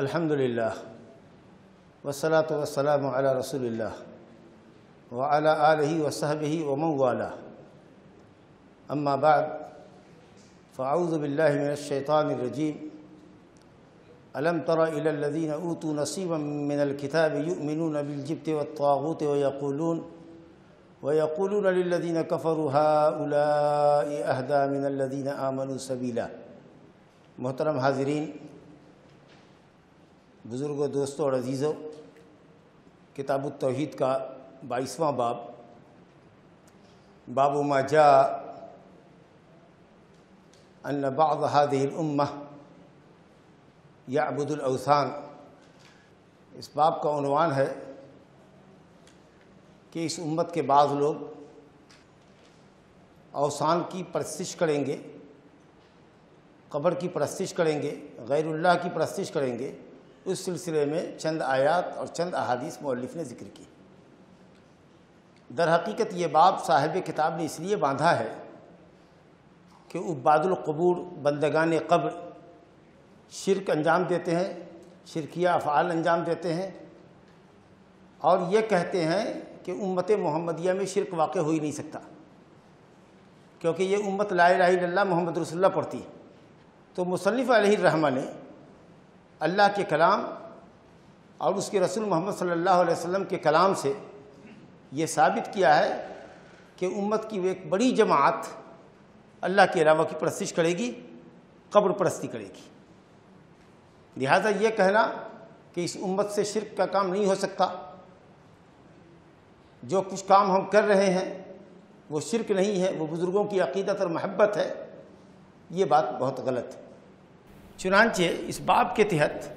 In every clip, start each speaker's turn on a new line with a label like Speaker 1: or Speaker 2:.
Speaker 1: الحمد لله والصلاة والسلام على رسول الله وعلى آله وصحبه ومن والاه. أما بعد فأعوذ بالله من الشيطان الرجيم. ألم تر إلى الذين أوتوا نصيبا من الكتاب يؤمنون بالجبت والطاغوت ويقولون ويقولون للذين كفروا هؤلاء أهدى من الذين آمنوا سبيلا. محترم حاضرین بزرگوں دوستوں اور عزیزوں، کتاب التوحید کا بائیسواں باب۔ باب ما جاء ان بعض هذه الامه يعبد الاوثان۔ اس باب کا عنوان ہے کہ اس امت کے بعض لوگ اوثان کی پرستش کریں گے، قبر کی پرستش کریں گے، غیر اللہ کی پرستش کریں گے۔ اس سلسلے میں چند آیات اور چند احادیث مؤلف نے ذکر کی۔ در حقیقت یہ باب صاحب کتاب نے اس لیے باندھا ہے کہ عباد القبور بندگان قبر شرک انجام دیتے ہیں، شرکیہ افعال انجام دیتے ہیں اور یہ کہتے ہیں کہ امت محمدیہ میں شرک واقع ہو ہی نہیں سکتا۔ کیونکہ یہ امت لا الہ الا اللہ محمد رسول اللہ پڑھتی۔ ہے تو مصنف علیہ الرحمہ نے اللہ کے کلام اور اس کے رسول محمد صلی اللہ علیہ وسلم کے کلام سے یہ ثابت کیا ہے کہ امت کی وہ ایک بڑی جماعت اللہ کے علاوہ کی پرستش کرے گی، قبر پرستی کرے گی۔ لہذا یہ کہنا کہ اس امت سے شرک کا کام نہیں ہو سکتا۔ جو کچھ کام ہم کر رہے ہیں، وہ شرک نہیں ہے، وہ بزرگوں کی عقیدت اور محبت ہے۔ یہ بات بہت غلط ہے۔ چنانچہ اس باب کے تحت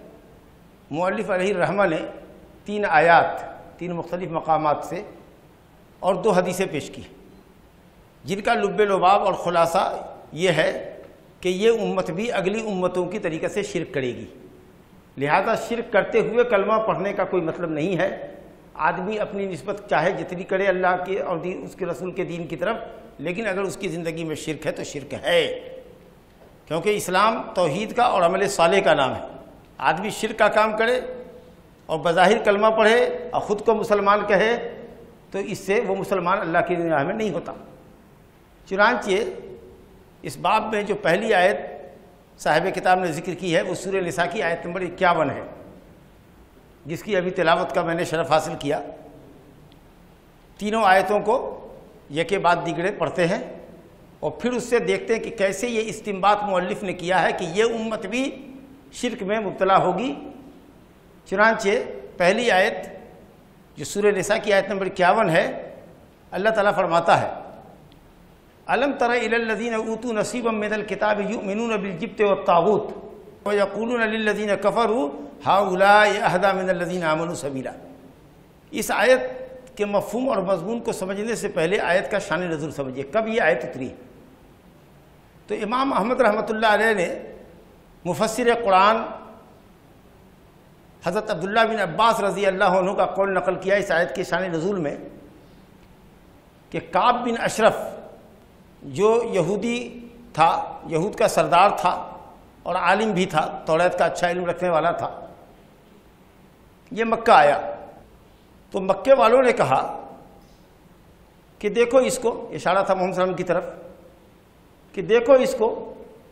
Speaker 1: مؤلف علیہ الرحمہ نے تین آیات، تین مختلف مقامات سے اور دو حدیثیں پیش کی۔ جن کا لب لباب اور خلاصہ یہ ہے کہ یہ امت بھی اگلی امتوں کی طریقے سے شرک کرے گی۔ لہذا شرک کرتے ہوئے کلمہ پڑھنے کا کوئی مطلب نہیں ہے۔ آدمی اپنی نسبت چاہے جتنی کرے اللہ کے اور اس کے رسول کے دین کی طرف، لیکن اگر اس کی زندگی میں شرک ہے تو شرک ہے۔ کیونکہ اسلام توحید کا اور عمل صالح کا نام ہے۔ آدمی شرک کا کام کرے اور بظاہر کلمہ پڑھے اور خود کو مسلمان کہے، تو اس سے وہ مسلمان اللہ کی نگاہ میں نہیں ہوتا۔ چنانچہ اس باب میں جو پہلی آیت صاحب کتاب نے ذکر کی ہے، وہ سورہ نساء کی آیت نمبر اکیاون ہے۔ جس کی ابھی تلاوت کا میں نے شرف حاصل کیا۔ تینوں آیتوں کو یکے بعد دیگرے پڑھتے ہیں۔ اور پھر اس سے دیکھتے ہیں کہ کیسے یہ استمبات مؤلف نے کیا ہے کہ یہ امت بھی شرک میں مبتلا ہوگی۔ چنانچہ پہلی آیت جو سورہ نساء کی آیت نمبر اکیاون ہے، اللہ تعالیٰ فرماتا ہے علم تر الذین اوتوا نصیبا من الکتاب یؤمنون بالجبت والطاغوت ویقولون للذین کفروا ہاؤلاء اهدى من الذین آمنوا سبیلا. اس آیت کے مفہوم اور مضمون کو سمجھنے سے پہلے آیت کا شان نزول سمجھیے، کب یہ آیت اتری؟ تو امام احمد رحمۃ اللہ علیہ نے مفسر قرآن حضرت عبداللہ بن عباس رضی اللہ عنہ کا قول نقل کیا اس آیت کے شان نزول میں کہ کعب بن اشرف جو یہودی تھا، یہود کا سردار تھا اور عالم بھی تھا، توریت کا اچھا علم رکھنے والا تھا، یہ مکہ آیا۔ تو مکے والوں نے کہا کہ دیکھو اس کو، اشارہ تھا محمد صلی اللہ علیہ وسلم کی طرف کہ دیکھو اس کو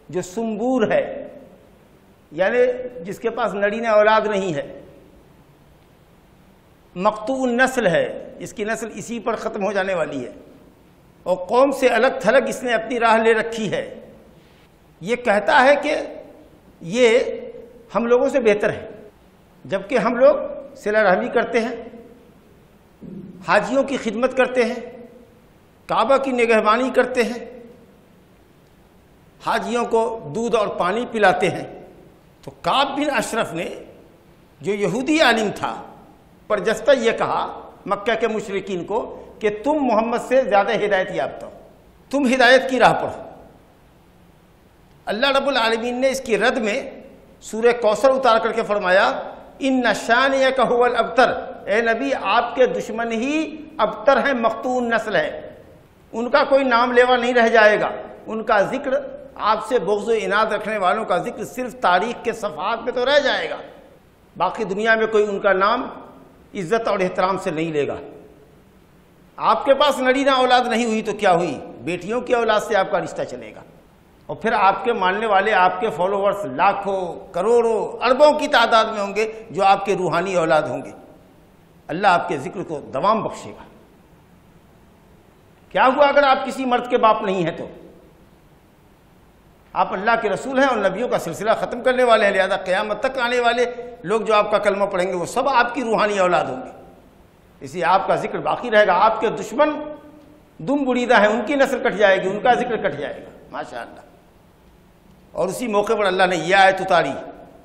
Speaker 1: جو سمبور ہے یعنی جس کے پاس نڑین اولاد نہیں ہے، مقتوع نسل ہے، اس کی نسل اسی پر ختم ہو جانے والی ہے، اور قوم سے الگ تھلگ اس نے اپنی راہ لے رکھی ہے۔ یہ کہتا ہے کہ یہ ہم لوگوں سے بہتر ہے، جبکہ ہم لوگ صلہ رحمی کرتے ہیں، حاجیوں کی خدمت کرتے ہیں، کعبہ کی نگہبانی کرتے ہیں حاجیوں کو دودھ اور پانی پلاتے ہیں۔ تو کعب بن اشرف نے جو یہودی عالم تھا، پرجستہ یہ کہا مکہ کے مشرقین کو کہ تم محمد سے زیادہ ہدایت یافتہ ہو، تم ہدایت کی راہ پڑھو اللہ رب العالمین نے اس کی رد میں سورہ کوثر اتار کر کے فرمایا، ان نشان کا حول ابتر اے نبی، آپ کے دشمن ہی ابتر ہیں مختون نسل ہے۔ ان کا کوئی نام لیوا نہیں رہ جائے گا۔ ان کا ذکر آپ سے بغض و اناد رکھنے والوں کا ذکر صرف تاریخ کے صفحات میں تو رہ جائے گا۔ باقی دنیا میں کوئی ان کا نام، عزت اور احترام سے نہیں لے گا۔ آپ کے پاس نڑینا اولاد نہیں ہوئی تو کیا ہوئی؟ بیٹیوں کی اولاد سے آپ کا رشتہ چلے گا۔ اور پھر آپ کے ماننے والے، آپ کے فالوورز لاکھوں، کروڑوں، اربوں کی تعداد میں ہوں گے جو آپ کے روحانی اولاد ہوں گے۔ اللہ آپ کے ذکر کو دوام بخشے گا۔ کیا ہوا اگر آپ کسی مرد کے باپ نہیں ہیں تو؟ آپ اللہ کے رسول ہیں اور نبیوں کا سلسلہ ختم کرنے والے ہیں، لہذا قیامت تک آنے والے لوگ جو آپ کا کلمہ پڑھیں گے، وہ سب آپ کی روحانی اولاد ہوں گے۔ اسی آپ کا ذکر باقی رہے گا۔ آپ کے دشمن دم بریدہ ہیں، ان کی نسل کٹ جائے گی، ان کا ذکر کٹ جائے گا۔ ماشاء اللہ اور اسی موقع پر اللہ نے یہ آیت اتاری۔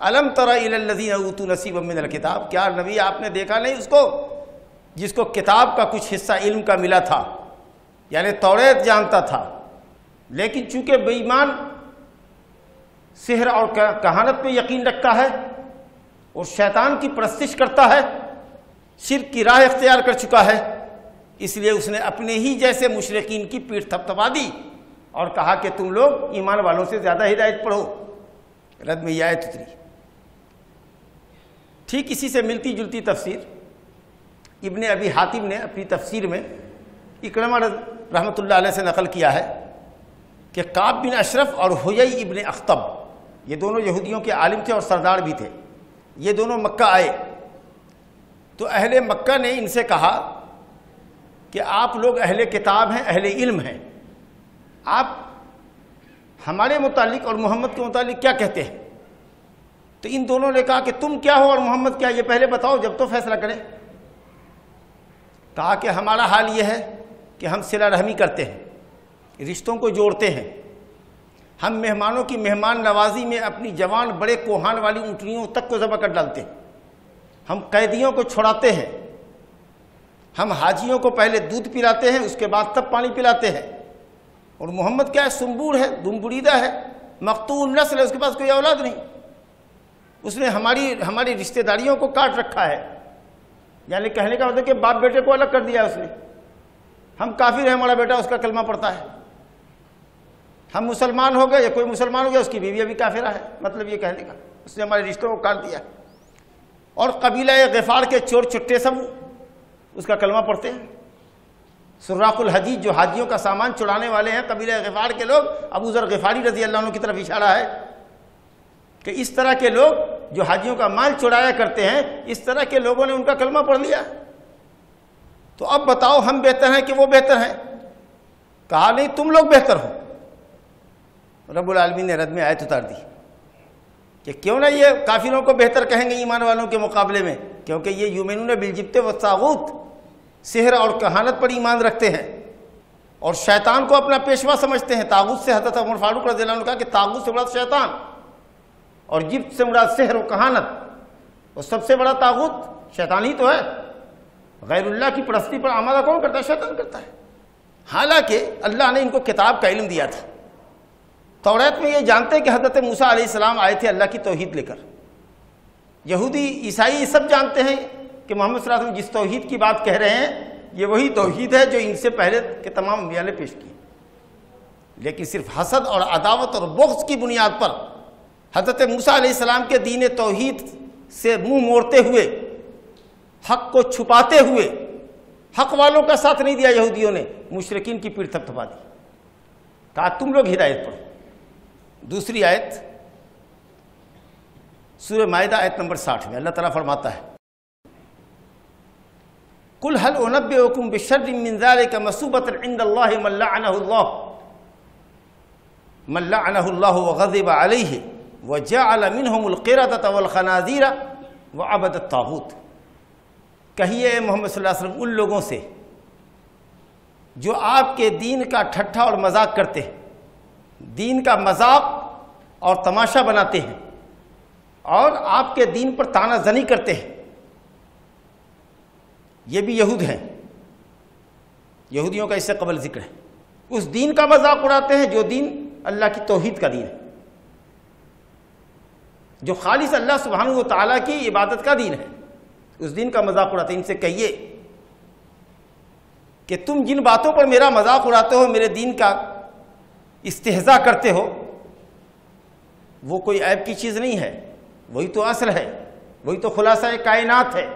Speaker 1: علم الذین اوتوا نصیب من الکتاب؟ کیا نبی آپ نے دیکھا نہیں اس کو؟ جس کو کتاب کا کچھ حصہ علم کا ملا تھا یعنی توریت جانتا تھا۔ لیکن چونکہ بے ایمان سحر اور کہانت پہ یقین رکھتا ہے اور شیطان کی پرستش کرتا ہے، شرک کی راہ اختیار کر چکا ہے۔ اس لیے اس نے اپنے ہی جیسے مشرقین کی پیٹ تھپ تھپا دی اور کہا کہ تم لوگ ایمان والوں سے زیادہ ہدایت پڑھو۔ رد میں یہ آیت اتری۔ ٹھیک اسی سے ملتی جلتی تفسیر۔ ابن ابی حاتم نے اپنی تفسیر میں اکرما رحمۃ اللہ علیہ سے نقل کیا ہے کہ کعب بن اشرف اور ہوئی ابن اختب یہ دونوں یہودیوں کے عالم تھے اور سردار بھی تھے۔ یہ دونوں مکہ آئے۔ تو اہل مکہ نے ان سے کہا کہ آپ لوگ اہل کتاب ہیں، اہل علم ہیں۔ آپ ہمارے متعلق اور محمد کے متعلق کیا کہتے ہیں؟ تو ان دونوں نے کہا کہ تم کیا ہو اور محمد کیا؟ یہ پہلے بتاؤ، جب تو فیصلہ کریں۔ کہا کہ ہمارا حال یہ ہے کہ ہم صلہ رحمی کرتے ہیں، رشتوں کو جوڑتے ہیں۔ ہم مہمانوں کی مہمان نوازی میں اپنی جوان بڑے کوہان والی اونٹنیوں تک کو ذبح کر ڈالتے ہیں۔ ہم قیدیوں کو چھڑاتے ہیں۔ ہم حاجیوں کو پہلے دودھ پلاتے ہیں، اس کے بعد تب پانی پلاتے ہیں۔ اور محمد کیا ہے؟ سمبور ہے دم بریدہ ہے، مقتول نسل ہے، اس کے پاس کوئی اولاد نہیں۔ اس نے ہماری ہماری رشتہ داریوں کو کاٹ رکھا ہے۔ یعنی کہنے کا مطلب کہ باپ بیٹے کو الگ کر دیا اس نے۔ ہم کافر ہیں، ہمارا بیٹا اس کا کلمہ پڑھتا ہے۔ ہم مسلمان ہو گئے، یا کوئی مسلمان ہو گیا، اس کی بیوی ابھی کافرہ ہے مطلب یہ کہنے کا۔ اس نے ہمارے رشتوں کو کاٹ دیا۔ اور قبیلہ غفار کے چور چٹے سب اس کا کلمہ پڑھتے ہیں۔ سراق الحدید جو حاجیوں کا سامان چڑانے والے ہیں، قبیلہ غفار کے لوگ، ابو ذر غفاری رضی اللہ عنہ کی طرف اشارہ ہے کہ اس طرح کے لوگ جو حاجیوں کا مال چڑایا کرتے ہیں، اس طرح کے لوگوں نے ان کا کلمہ پڑھ لیا۔ تو اب بتاؤ ہم بہتر ہیں کہ وہ بہتر ہیں۔ کہا، نہیں، تم لوگ بہتر ہو۔ رب العالمین نے رد میں آیت اتار دی کہ کیوں نہ یہ کافروں کو بہتر کہیں گے ایمان والوں کے مقابلے میں؟ کیونکہ یہ یومینون بلجبتے و تاغوت سحر اور کہانت پر ایمان رکھتے ہیں اور شیطان کو اپنا پیشوا سمجھتے ہیں۔ تاغوت سے حضرت عمر فاروق رضی اللہ عنہ کہا کہ تاغوت سے مراد شیطان اور جبت سے مراد سحر و کہانت۔ اور سب سے بڑا تاغوت شیطان ہی تو ہے۔ غیر اللہ کی پرستی پر آمادہ کون کرتا ہے؟ شیطان کرتا ہے۔ حالانکہ اللہ نے ان کو کتاب کا علم دیا تھا۔ توریت میں یہ جانتے کہ حضرت موسیٰ علیہ السلام آئے تھے اللہ کی توحید لے کر۔ یہودی، عیسائی سب جانتے ہیں کہ محمد صلی اللہ علیہ وسلم جس توحید کی بات کہہ رہے ہیں، یہ وہی توحید ہے جو ان سے پہلے کے تمام انبیاء نے پیش کی۔ لیکن صرف حسد اور عداوت اور بغض کی بنیاد پر حضرت موسیٰ علیہ السلام کے دین توحید سے منہ موڑتے ہوئے، حق کو چھپاتے ہوئے، حق والوں کا ساتھ نہیں دیا یہودیوں نے مشرقین کی پیڑ تھپ تھپا دی۔ کہا تم لوگ ہدایت پڑھو۔ دوسری آیت سورہ معاہدہ آیت نمبر ساٹھ میں اللہ تعالیٰ فرماتا ہے۔ کل حل انب حکم بشر منظار کا مصوبت عند اللہ ملعنہ اللہ۔ ملعنہ اللہ وغضب علیہ وجعل منہم القردت والخنازیر وعبد الطاغوت۔ کہیے محمد صلی اللہ علیہ وسلم، ان لوگوں سے جو آپ کے دین کا ٹھٹھا اور مذاق کرتے ہیں، دین کا مذاق اور تماشا بناتے ہیں اور آپ کے دین پر تانہ زنی کرتے ہیں۔ یہ بھی یہود ہیں۔ یہودیوں کا اس سے قبل ذکر ہے۔ اس دین کا مذاق اڑاتے ہیں جو دین اللہ کی توحید کا دین ہے۔ جو خالص اللہ سبحانہ و تعالیٰ کی عبادت کا دین ہے۔ اس دین کا مذاق اڑاتے ہیں۔ ان سے کہیے کہ تم جن باتوں پر میرا مذاق اڑاتے ہو، میرے دین کا استحضا کرتے ہو وہ کوئی عیب کی چیز نہیں ہے، وہی تو اصل ہے، وہی تو خلاصہ کائنات ہے،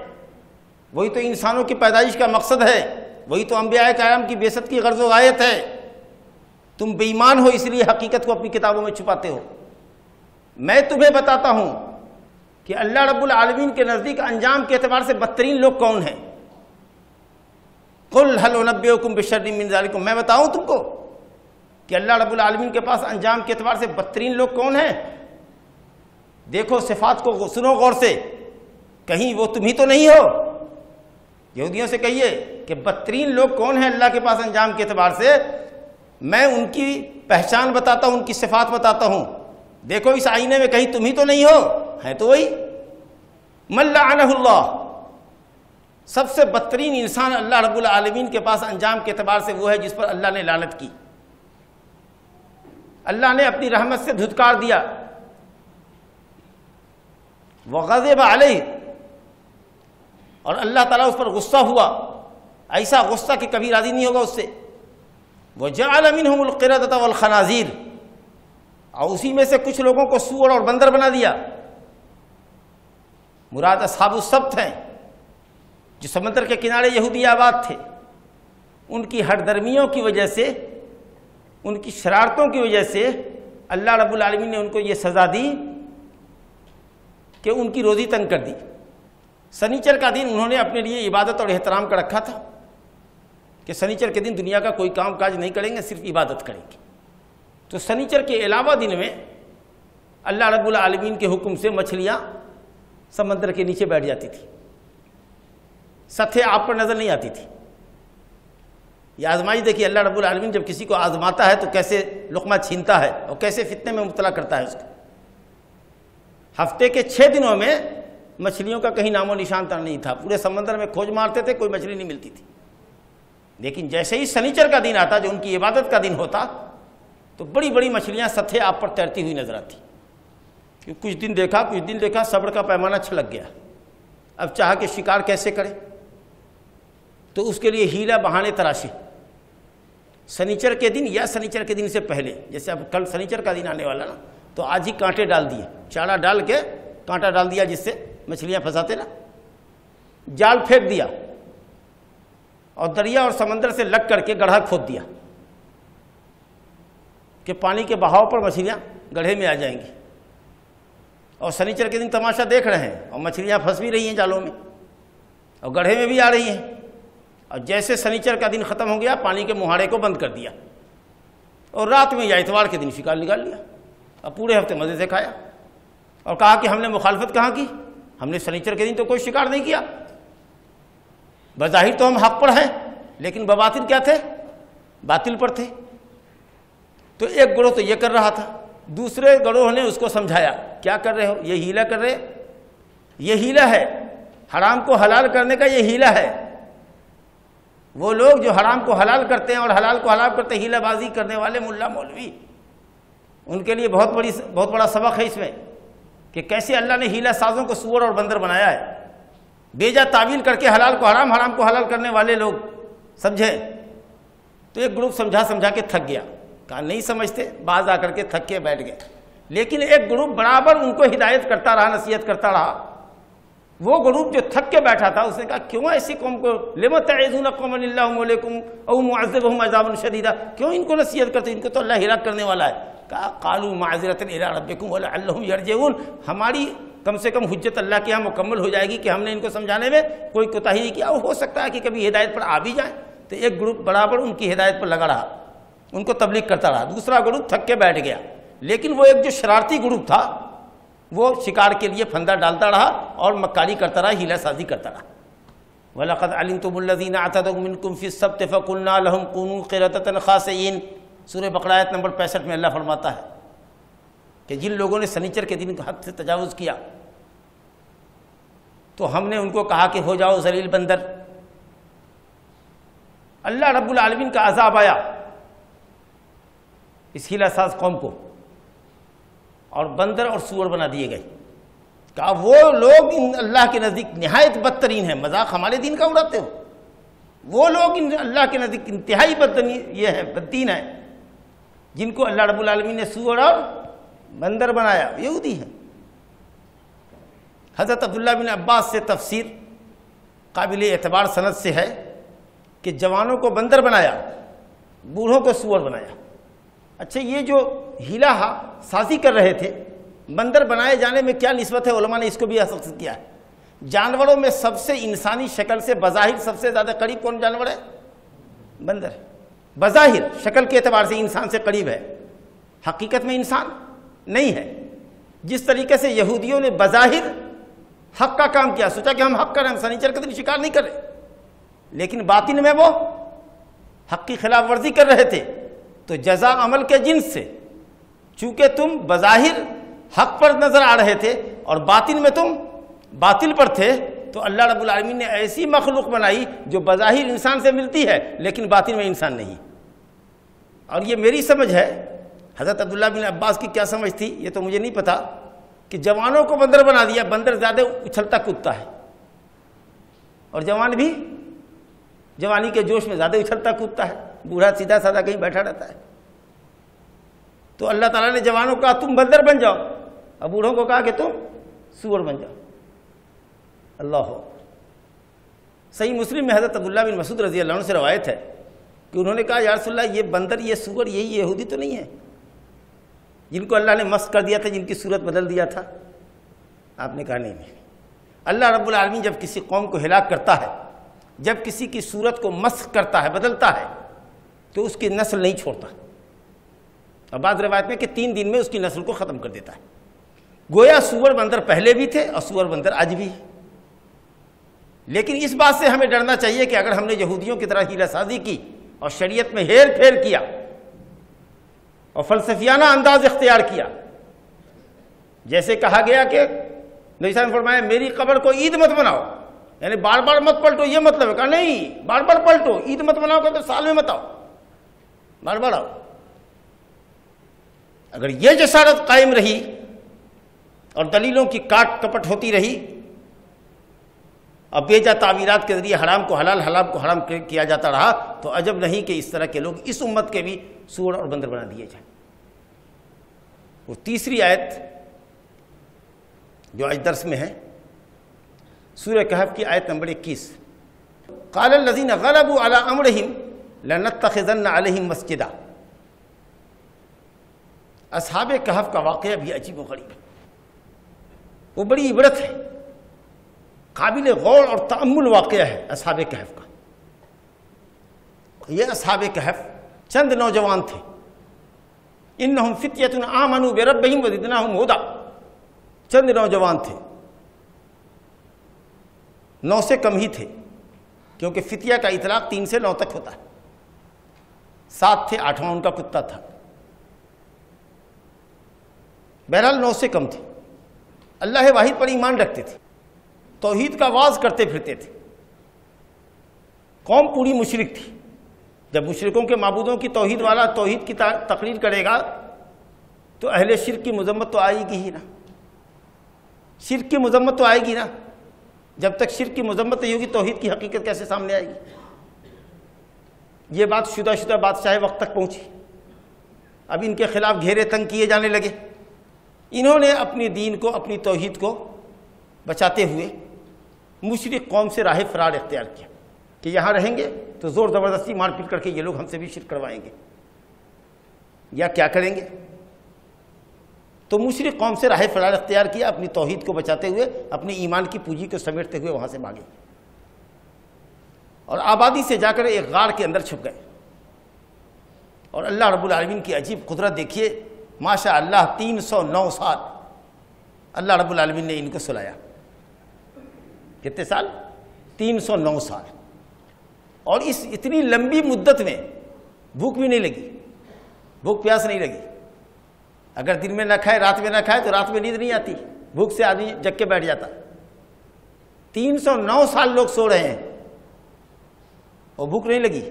Speaker 1: وہی تو انسانوں کی پیدائش کا مقصد ہے، وہی تو انبیاء کرام کی بیست کی غرض و غایت ہے۔ تم بے ایمان ہو اس لیے حقیقت کو اپنی کتابوں میں چھپاتے ہو۔ میں تمہیں بتاتا ہوں کہ اللہ رب العالمین کے نزدیک انجام کے اعتبار سے بدترین لوگ کون ہیں۔ قل حل و نبی حکم من ذالکم میں بتاؤں تم کو کہ اللہ رب العالمین کے پاس انجام کے اعتبار سے بدترین لوگ کون ہیں۔ دیکھو صفات کو سنو غور سے۔ کہیں وہ تم ہی تو نہیں ہو۔ یہودیوں سے کہیے کہ بدترین لوگ کون ہیں اللہ کے پاس انجام کے اعتبار سے؟ میں ان کی پہچان بتاتا ہوں، ان کی صفات بتاتا ہوں۔ دیکھو اس آئینے میں کہیں تم ہی تو نہیں ہو۔ ہے تو وہی۔ ملعنہ اللہ۔ سب سے بدترین انسان اللہ رب العالمین کے پاس انجام کے اعتبار سے وہ ہے جس پر اللہ نے لانت کی۔ اللہ نے اپنی رحمت سے دھتکار دیا۔ وغضب علیہ۔ اور اللہ تعالیٰ اس پر غصہ ہوا۔ ایسا غصہ کہ کبھی راضی نہیں ہوگا اس سے۔ وہ منهم القردة والخنازیر اور اسی میں سے کچھ لوگوں کو سور اور بندر بنا دیا۔ مراد اصحاب السبت ہیں، جو سمندر کے کنارے یہودی آباد تھے۔ ان کی ہر درمیوں کی وجہ سے، ان کی شرارتوں کی وجہ سے اللہ رب العالمین نے ان کو یہ سزا دی۔ کہ ان کی روزی تنگ کر دی۔ سنیچر کا دن انہوں نے اپنے لیے عبادت اور احترام کا رکھا تھا کہ سنیچر کے دن دنیا کا کوئی کام کاج نہیں کریں گے، صرف عبادت کریں گے۔ تو سنیچر کے علاوہ دن میں اللہ رب العالمین کے حکم سے مچھلیاں سمندر کے نیچے بیٹھ جاتی تھی ستھے آپ پر نظر نہیں آتی تھی۔ یہ آزمائی دیکھیے، اللہ رب العالمین جب کسی کو آزماتا ہے تو کیسے لقمہ چھینتا ہے اور کیسے فتنے میں مبتلا کرتا ہے اس کو؟ ہفتے کے چھ دنوں میں مچھلیوں کا کہیں نام و نشان تر نہیں تھا۔ پورے سمندر میں کھوج مارتے تھے، کوئی مچھلی نہیں ملتی تھی۔ لیکن جیسے ہی سنیچر کا دن آتا، جو ان کی عبادت کا دن ہوتا، تو بڑی بڑی مچھلیاں ستھے آپ پر تیرتی ہوئی نظر آتی۔ کچھ دن دیکھا، کچھ دن دیکھا صبر کا پیمانہ چھلک گیا۔ اب چاہا کہ شکار کیسے کرے؟ تو اس کے لیے ہیلا بہانے تراشے سنیچر کے دن یا سنیچر کے دن سے پہلے، جیسے اب کل سنیچر کا دن آنے والا نا تو آج ہی کانٹے ڈال دیے۔ چارہ ڈال کے کانٹا ڈال دیا جس سے مچھلیاں پھنساتے نا۔ جال پھینک دیا۔ اور دریا اور سمندر سے لگ کر کے گڑھا کھود دیا۔ کہ پانی کے بہاؤ پر مچھلیاں گڑھے میں آ جائیں گی۔ اور سنیچر کے دن تماشا دیکھ رہے ہیں اور مچھلیاں پھنس بھی رہی ہیں جالوں میں۔ اور گڑھے میں بھی آ رہی ہیں۔ اور جیسے سنیچر کا دن ختم ہو گیا، پانی کے مہاڑے کو بند کر دیا۔ اور رات میں یا اتوار کے دن شکار نکال لیا۔ اور پورے ہفتے مزے سے کھایا۔ اور کہا کہ ہم نے مخالفت کہاں کی؟ ہم نے سنیچر کے دن تو کوئی شکار نہیں کیا۔ بظاہر تو ہم حق پر ہیں، لیکن بباطل کیا تھے؟ باطل پر تھے۔ تو ایک گروہ تو یہ کر رہا تھا، دوسرے گروہ نے اس کو سمجھایا۔ کیا کر رہے ہو؟ یہ ہیلا کر رہے؟ یہ ہیلا ہے۔ حرام کو حلال کرنے کا یہ ہیلا ہے۔ وہ لوگ جو حرام کو حلال کرتے ہیں اور حلال کو حلال کرتے ہیلا بازی کرنے والے ملا مولوی۔ ان کے لیے بہت بڑی بہت بڑا سبق ہے اس میں کہ کیسے اللہ نے ہیلا سازوں کو سور اور بندر بنایا ہے۔ بیجا تعویل کر کے حلال کو حرام حرام کو حلال کرنے والے لوگ، سمجھے؟ تو ایک گروپ سمجھا سمجھا کے تھک گیا۔ کہا، نہیں سمجھتے؟ بعض آ کر کے تھک کے بیٹھ گئے۔ لیکن ایک گروپ برابر ان کو ہدایت کرتا رہا، نصیحت کرتا رہا۔ وہ گروپ جو تھک کے بیٹھا تھا، اس نے کہا، کیوں ایسی قوم کو قوم اللہ علیکم او معذبہم عذاب شدیدہ کیوں ان کو نصیحت کرتے؟ ان کو تو اللہ ہلاک کرنے والا ہے۔ کہا قالو معذرت الى ربکم ولعلہم یرجعون۔ ہماری کم سے کم حجت اللہ کے یہاں مکمل ہو جائے گی کہ ہم نے ان کو سمجھانے میں کوئی کوتاہی نہیں کیا۔ ہو سکتا ہے کہ کبھی ہدایت پر آ بھی جائیں تو ایک گروپ برابر ان کی ہدایت پر لگا رہا۔ ان کو تبلیغ کرتا رہا۔ دوسرا گروپ تھک کے بیٹھ گیا۔ لیکن وہ ایک جو شرارتی گروپ تھا، وہ شکار کے لیے پھندا ڈالتا رہا اور مکاری کرتا رہا ہیلا سازی کرتا رہا۔ وَلَقَدْ عَلِمْتُمُ الَّذِينَ اَعْتَدَوْ مِنْكُمْ فِي السَّبْتِ فَقُلْنَا لَهُمْ قُونُوا قِرَتَةً خَاسِئِينَ۔ سورہ بقرایت نمبر پینسٹھ میں اللہ فرماتا ہے کہ جن لوگوں نے سنیچر کے دن حد سے تجاوز کیا، تو ہم نے ان کو کہا کہ ہو جاؤ ذلیل بندر۔ اللہ رب العالمین کا عذاب آیا اس ہیلا ساز قوم کو، اور بندر اور سور بنا دیے گئے۔ کہا وہ لوگ ان اللہ کے نزدیک نہایت بدترین ہیں، مذاق ہمارے دین کا اڑاتے ہو۔ وہ لوگ ان اللہ کے نزدیک انتہائی بدترین یہ ہے بدین ہے جن کو اللہ رب العالمین نے سور اور بندر بنایا، یہودی ہے حضرت عبداللہ بن عباس سے تفسیر قابل اعتبار صنعت سے ہے کہ جوانوں کو بندر بنایا، بوڑھوں کو سور بنایا۔ اچھا یہ جو ہیلا سازی کر رہے تھے، بندر بنائے جانے میں کیا نسبت ہے؟ علماء نے اس کو بھی احساس کیا ہے۔ جانوروں میں سب سے انسانی شکل سے بظاہر سب سے زیادہ قریب کون جانور ہے؟ بندر۔ بظاہر شکل کے اعتبار سے انسان سے قریب ہے۔ حقیقت میں انسان نہیں ہے۔ جس طریقے سے یہودیوں نے بظاہر حق کا کام کیا، سوچا کہ ہم حق کر رہے ہیں سنیچر کا دن شکار نہیں کر رہے۔ لیکن باطن میں وہ حق کی خلاف ورزی کر رہے تھے۔ تو جزا عمل کے جنس سے چونکہ تم بظاہر حق پر نظر آ رہے تھے اور باطن میں تم باطل پر تھے، تو اللہ رب العالمین نے ایسی مخلوق بنائی جو بظاہر انسان سے ملتی ہے، لیکن باطن میں انسان نہیں۔ اور یہ میری سمجھ ہے، حضرت عبداللہ بن عباس کی کیا سمجھ تھی؟ یہ تو مجھے نہیں پتا کہ جوانوں کو بندر بنا دیا، بندر زیادہ اچھلتا کودتا ہے۔ اور جوان بھی جوانی کے جوش میں زیادہ اچھلتا کودتا ہے۔ بوڑھا سیدھا سادہ کہیں بیٹھا رہتا ہے۔ تو اللہ تعالیٰ نے جوانوں کو کہا تم بندر بن جاؤ۔ اور بوڑھوں کو کہا کہ تم سور بن جاؤ۔ اللہ ہو۔ صحیح مسلم میں حضرت عبداللہ بن مسعود رضی اللہ عنہ سے روایت ہے۔ کہ انہوں نے کہا، یا رسول اللہ، یہ بندر، یہ سور، یہی یہودی تو نہیں ہے؟ جن کو اللہ نے مسق کر دیا تھا، جن کی صورت بدل دیا تھا، آپ نے کہا، نہیں نہیں اللہ رب العالمین جب کسی قوم کو ہلاک کرتا ہے، جب کسی کی صورت کو مسق کرتا ہے، بدلتا ہے، تو اس کی نسل نہیں چھوڑتا۔ اور بعض روایت میں کہ تین دن میں اس کی نسل کو ختم کر دیتا ہے۔ گویا سور بندر پہلے بھی تھے اور سور بندر آج بھی۔ لیکن اس بات سے ہمیں ڈرنا چاہیے کہ اگر ہم نے یہودیوں کی طرح ہیلا سازی کی اور شریعت میں ہیر پھیر کیا اور فلسفیانہ انداز اختیار کیا۔ جیسے کہا گیا کہ نبی صاحب نے فرمایا، میری قبر کو عید مت بناؤ یعنی بار بار مت پلٹو، یہ مطلب ہے۔ کہا، نہیں، بار بار پلٹو، عید مت بناؤ کہ تو سال میں مت آؤ۔ بار بار آؤ۔ اگر یہ جسارت قائم رہی اور دلیلوں کی کاٹ کپٹ ہوتی رہی اور بیجا تعمیرات کے ذریعے حرام کو حلال حلام کو حرام کیا جاتا رہا، تو عجب نہیں کہ اس طرح کے لوگ اس امت کے بھی سور اور بندر بنا دیے جائیں۔ وہ تیسری آیت جو آج درس میں ہے، سورہ کہف کی آیت نمبر اکیس۔ قال الذین غلبوا على امرهم لنتخذن علیہم مسجدہ اصحاب کہف کا واقعہ بھی عجیب و غریب ہے۔ وہ بڑی عبرت ہے۔ قابل غور اور تعمل واقعہ ہے اصحاب کہف کا۔ یہ اصحاب کہف چند نوجوان تھے۔ انہم فتیت آمنوا بربہم وزدناہم ہودا چند نوجوان تھے۔ نو سے کم ہی تھے، کیونکہ فتیہ کا اطلاق تین سے نو تک ہوتا ہے۔ سات تھے، آٹھواں ان کا کتا تھا۔ بہرحال نو سے کم تھے۔ اللہ واحد پر ایمان رکھتے تھے۔ توحید کا واز کرتے پھرتے تھے۔ قوم پوری مشرق تھی۔ جب مشرقوں کے معبودوں کی توحید والا توحید کی تقریر کرے گا، تو اہل شرک کی مذمت تو آئے گی ہی نا۔ شرک کی مذمت تو آئے گی نا۔ جب تک شرک کی مذمت نہیں ہوگی، توحید کی حقیقت کیسے سامنے آئے گی؟ یہ بات شدہ شدہ بادشاہ وقت تک پہنچی۔ اب ان کے خلاف گھیرے تنگ کیے جانے لگے۔ انہوں نے اپنی دین کو، اپنی توحید کو بچاتے ہوئے مشرق قوم سے راہ فرار اختیار کیا کہ یہاں رہیں گے تو زور زبردستی مار پیٹ کر کے یہ لوگ ہم سے بھی شرک کروائیں گے۔ یا کیا کریں گے؟ تو مشرق قوم سے راہ فرار اختیار کیا، اپنی توحید کو بچاتے ہوئے اپنی ایمان کی پونجی کو سمیٹتے ہوئے وہاں سے بھاگے۔ اور آبادی سے جا کر ایک غار کے اندر چھپ گئے۔ اور اللہ رب العالمین کی عجیب قدرت دیکھیے ماشاء اللہ تین سو نو سال اللہ رب العالمین نے ان کو سلایا۔ کتنے سال؟ تین سو نو سال۔ اور اس اتنی لمبی مدت میں بھوک بھی نہیں لگی۔ بھوک پیاس نہیں لگی۔ اگر دن میں نہ کھائے، رات میں نہ کھائے، تو رات میں نیند نہیں آتی۔ بھوک سے آدمی جگ کے بیٹھ جاتا۔ تین سو نو سال لوگ سو رہے ہیں۔ اور بھوک نہیں لگی۔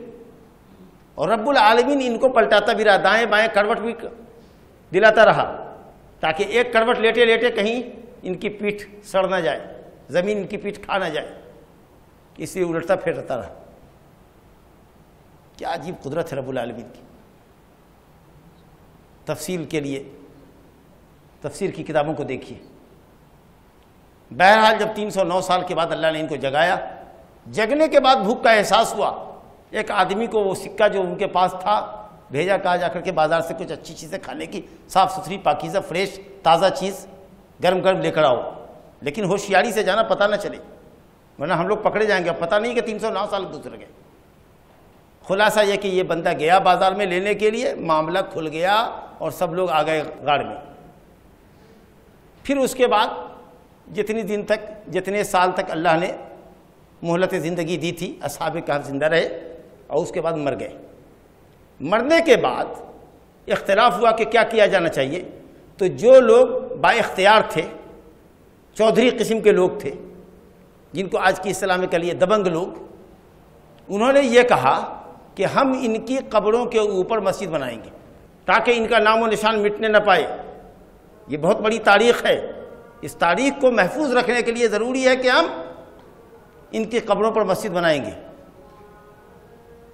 Speaker 1: اور رب العالمین ان کو پلٹاتا بھی رہا۔ دائیں بائیں کروٹ بھی دلاتا رہا۔ تاکہ ایک کروٹ لیٹے لیٹے کہیں ان کی پیٹھ سڑ نہ جائے۔ زمین کی پیٹھ کھا نہ جائے۔ اس لیے الٹتا پھیرتا رہا۔ کیا عجیب قدرت ہے رب العالمین کی۔ تفصیل کے لیے تفسیر کی کتابوں کو دیکھیے۔ بہرحال جب تین سو نو سال کے بعد اللہ نے ان کو جگایا، جگنے کے بعد بھوک کا احساس ہوا۔ ایک آدمی کو وہ سکہ جو ان کے پاس تھا، بھیجا کہا جا کر کے بازار سے کچھ اچھی چیزیں کھانے کی، صاف ستھری پاکیزہ، فریش، تازہ چیز، گرم گرم لے کر آؤ۔ لیکن ہوشیاری سے جانا پتہ نہ چلے۔ ورنہ ہم لوگ پکڑے جائیں گے پتہ نہیں کہ تین سو نو سال گزر گئے۔ خلاصہ یہ کہ یہ بندہ گیا بازار میں لینے کے لیے، معاملہ کھل گیا اور سب لوگ آ گئے گاڑ میں۔ پھر اس کے بعد جتنی دن تک، جتنے سال تک اللہ نے مہلت زندگی دی تھی، اصحاب کہاں زندہ رہے اور اس کے بعد مر گئے۔ مرنے کے بعد اختلاف ہوا کہ کیا کیا جانا چاہیے۔ تو جو لوگ با اختیار تھے چودھری قسم کے لوگ تھے، جن کو آج کی اسلام کے لیے دبنگ لوگ۔ انہوں نے یہ کہا کہ ہم ان کی قبروں کے اوپر مسجد بنائیں گے، تاکہ ان کا نام و نشان مٹنے نہ پائے۔ یہ بہت بڑی تاریخ ہے۔ اس تاریخ کو محفوظ رکھنے کے لیے ضروری ہے کہ ہم ان کی قبروں پر مسجد بنائیں گے،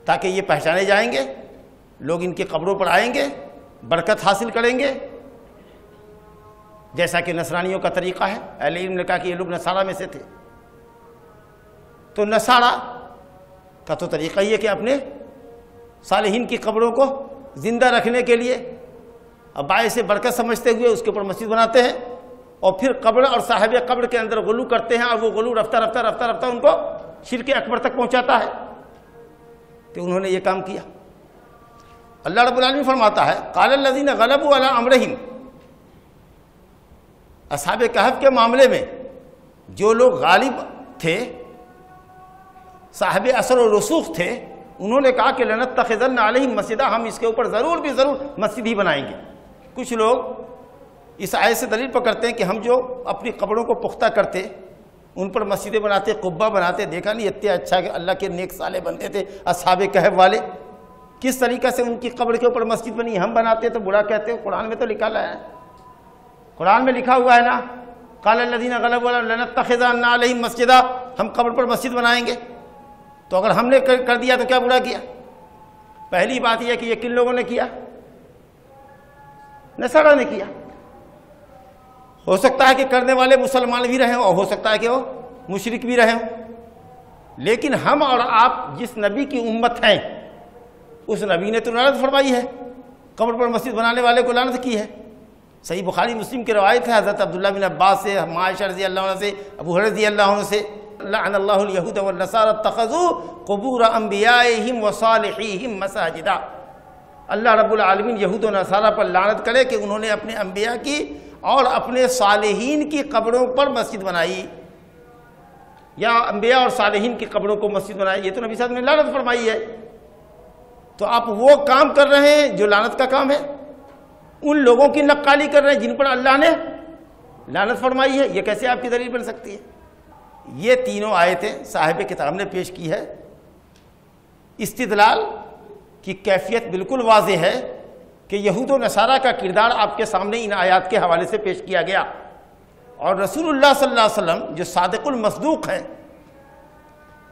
Speaker 1: تاکہ یہ پہچانے جائیں گے، لوگ ان کی قبروں پر آئیں گے، برکت حاصل کریں گے۔ جیسا کہ نصرانیوں کا طریقہ ہے۔ اہل علم نے کہا کہ یہ لوگ نصارہ میں سے تھے۔ تو نصارہ کا تو طریقہ یہ کہ اپنے صالحین کی قبروں کو زندہ رکھنے کے لیے اب باعث برکت سمجھتے ہوئے اس کے اوپر مسجد بناتے ہیں اور پھر قبر اور صاحب قبر کے اندر غلو کرتے ہیں اور وہ غلو رفتہ رفتہ رفتہ رفتہ ان کو شرک اکبر تک پہنچاتا ہے۔ تو انہوں نے یہ کام کیا۔ اللہ رب العالمین فرماتا ہے، قال الذین غلبوا علی امرہم۔ اصحاب کہف کے معاملے میں جو لوگ غالب تھے، صاحب اثر و رسوخ تھے، انہوں نے کہا کہ لنت تخذن علیہم مسجدہ، ہم اس کے اوپر ضرور بھی ضرور مسجد ہی بنائیں گے۔ کچھ لوگ اس آئے سے دلیل پکڑتے ہیں کہ ہم جو اپنی قبروں کو پختہ کرتے، ان پر مسجدیں بناتے، قبہ بناتے، دیکھا نہیں اتنا اچھا کہ اللہ کے نیک سالے بنتے تھے اصحاب کہب والے۔ کس طریقہ سے ان کی قبر کے اوپر مسجد بنی، ہم بناتے تو برا کہتے ہیں قرآن میں تو لکھا ہے۔ قرآن میں لکھا ہوا ہے نا، قال الذین غلب لنتخذن علیہم مسجدہ ہم قبر پر مسجد بنائیں گے۔ تو اگر ہم نے کر دیا تو کیا برا کیا؟ پہلی بات یہ کہ یہ کن لوگوں نے کیا؟ نصارہ نے کیا۔ ہو سکتا ہے کہ کرنے والے مسلمان بھی رہے ہوں اور ہو سکتا ہے کہ وہ مشرق بھی رہے ہوں لیکن ہم اور آپ جس نبی کی امت ہیں، اس نبی نے تو لانت فرمائی ہے۔ قبر پر مسجد بنانے والے کو لانت کی ہے۔ صحیح بخاری مسلم کی روایت ہے، حضرت عبداللہ بن عباس سے معاشہ رضی اللہ عنہ سے، ابو رضی اللہ عنہ سے، لعن اللہ الیہود والنصارى اتخذوا قبور انبیائہم وصالحیہم مساجدہ اللہ رب العالمین یہود و نصارہ پر لعنت کرے کہ انہوں نے اپنے انبیاء کی اور اپنے صالحین کی قبروں پر مسجد بنائی۔ یا انبیاء اور صالحین کی قبروں کو مسجد بنائی، یہ تو نبی صاحب نے لعنت فرمائی ہے۔ تو آپ وہ کام کر رہے ہیں جو لعنت کا کام ہے؟ ان لوگوں کی نقالی کر رہے ہیں جن پر اللہ نے لعنت فرمائی ہے، یہ کیسے آپ کی دلیل بن سکتی ہے؟ یہ تینوں آیتیں صاحب کتاب نے پیش کی ہے۔ استدلال کی کیفیت بالکل واضح ہے کہ یہود و نصارہ کا کردار آپ کے سامنے ان آیات کے حوالے سے پیش کیا گیا۔ اور رسول اللہ صلی اللہ علیہ وسلم جو صادق المصدوق ہیں،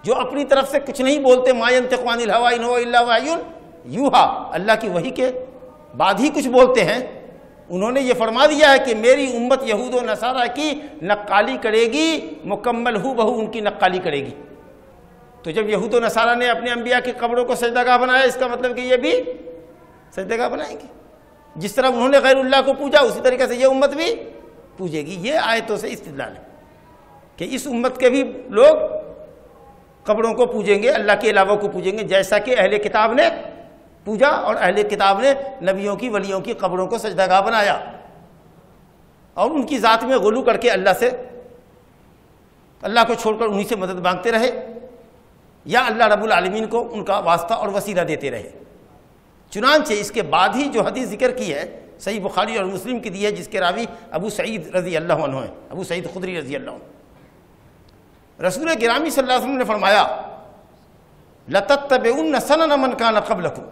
Speaker 1: جو اپنی طرف سے کچھ نہیں بولتے مائن تقوان اللہ یوہا، اللہ کی وہی کے بعد ہی کچھ بولتے ہیں۔ انہوں نے یہ فرما دیا ہے کہ میری امت یہود و نصارہ کی نقالی کرے گی، مکمل ہو بہو ان کی نقالی کرے گی۔ تو جب یہود و نصارہ نے اپنے انبیاء کی قبروں کو سجدہ گاہ بنایا، اس کا مطلب کہ یہ بھی سجدہ گاہ بنائیں گے۔ جس طرح انہوں نے غیر اللہ کو پوجا، اسی طریقے سے یہ امت بھی پوجے گی۔ یہ آیتوں سے استدلال ہے کہ اس امت کے بھی لوگ قبروں کو پوجیں گے، اللہ کے علاوہ کو پوجیں گے، جیسا کہ اہل کتاب نے پوجا اور اہل کتاب نے نبیوں کی ولیوں کی قبروں کو سجدہ گاہ بنایا اور ان کی ذات میں غلو کر کے اللہ سے اللہ کو چھوڑ کر انہی سے مدد مانگتے رہے یا اللہ رب العالمین کو ان کا واسطہ اور وسیلہ دیتے رہے چنانچہ اس کے بعد ہی جو حدیث ذکر کی ہے، صحیح بخاری اور مسلم کی دی ہے، جس کے راوی ابو سعید رضی اللہ عنہ ہیں۔ ابو سعید خدری رضی اللہ عنہ۔ رسول گرامی صلی اللہ علیہ وسلم نے فرمایا، لَتَتَّبِعُنَّ سَنَنَ مَنْ كَانَ قَبْلَكُمْ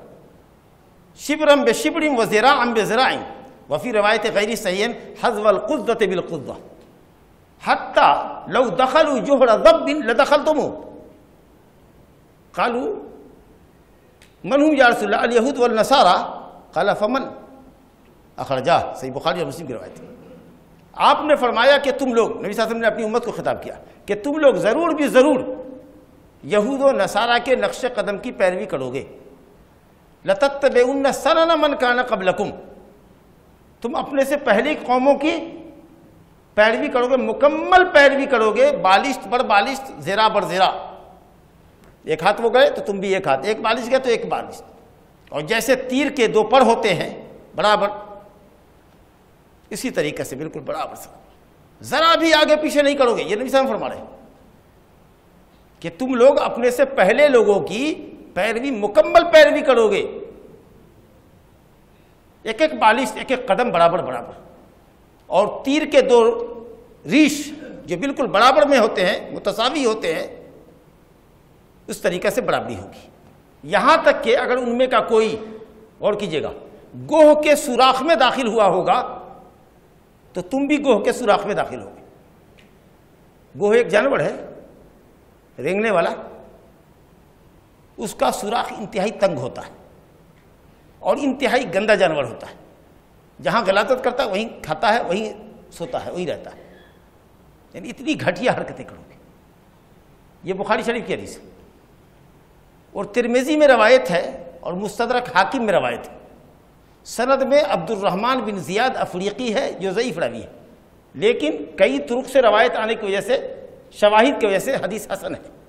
Speaker 1: شبرم بے شبرم و زراعم بے زراعم وفی روایت غیر صحیحن حضو القدت بالقدہ حتی لو دخلوا جہر ضب لدخلتمو قالوا، من هم یا رسول اللہ، الیہود والنصارى؟ قال، فمن؟ اخرجا صحیح بخاری اور مسلم کی روایت آپ نے فرمایا کہ تم لوگ، نبی صلی اللہ علیہ وسلم نے اپنی امت کو خطاب کیا کہ تم لوگ ضرور بھی ضرور یہود و نصارہ کے نقش قدم کی پیروی کرو گے۔ لتت بے ان سرن من کانا قبلکم تم اپنے سے پہلی قوموں کی پیروی کرو گے، مکمل پیروی کرو گے، بالشت بر بالشت، زیرہ بر زیرہ۔ ایک ہاتھ وہ گئے تو تم بھی ایک ہاتھ، ایک بالش گئے تو ایک بالش اور جیسے تیر کے دو پر ہوتے ہیں، برابر۔ اسی طریقے سے بالکل برابر سے ذرا بھی آگے پیچھے نہیں کرو گے، یہ نبی صاحب فرما رہے ہیں کہ تم لوگ اپنے سے پہلے لوگوں کی پیروی مکمل پیروی کرو گے۔ ایک ایک بالش ایک ایک قدم برابر برابر۔ اور تیر کے دو ریش جو بالکل برابر میں ہوتے ہیں متصاوی ہوتے ہیں، اس طریقے سے برابری ہوگی۔ یہاں تک کہ اگر ان میں کا کوئی اور کیجیے گا، گوہ کے سوراخ میں داخل ہوا ہوگا، تو تم بھی گوہ کے سوراخ میں داخل ہوگے۔ گوہ ایک جانور ہے، رینگنے والا۔ اس کا سوراخ انتہائی تنگ ہوتا ہے اور انتہائی گندا جانور ہوتا ہے۔ جہاں غلاطت کرتا ہے، وہیں کھاتا ہے، وہیں سوتا ہے، وہیں رہتا ہے۔ یعنی اتنی گھٹیا حرکتیں کرو گے۔ یہ بخاری شریف کی حدیث ہے۔ اور ترمیزی میں روایت ہے اور مستدرک حاکم میں روایت ہے۔ سند میں عبد الرحمن بن زیاد افریقی ہے، جو ضعیف روی ہے۔ لیکن کئی ترک سے روایت آنے کی وجہ سے، شواہد کی وجہ سے حدیث حسن ہے۔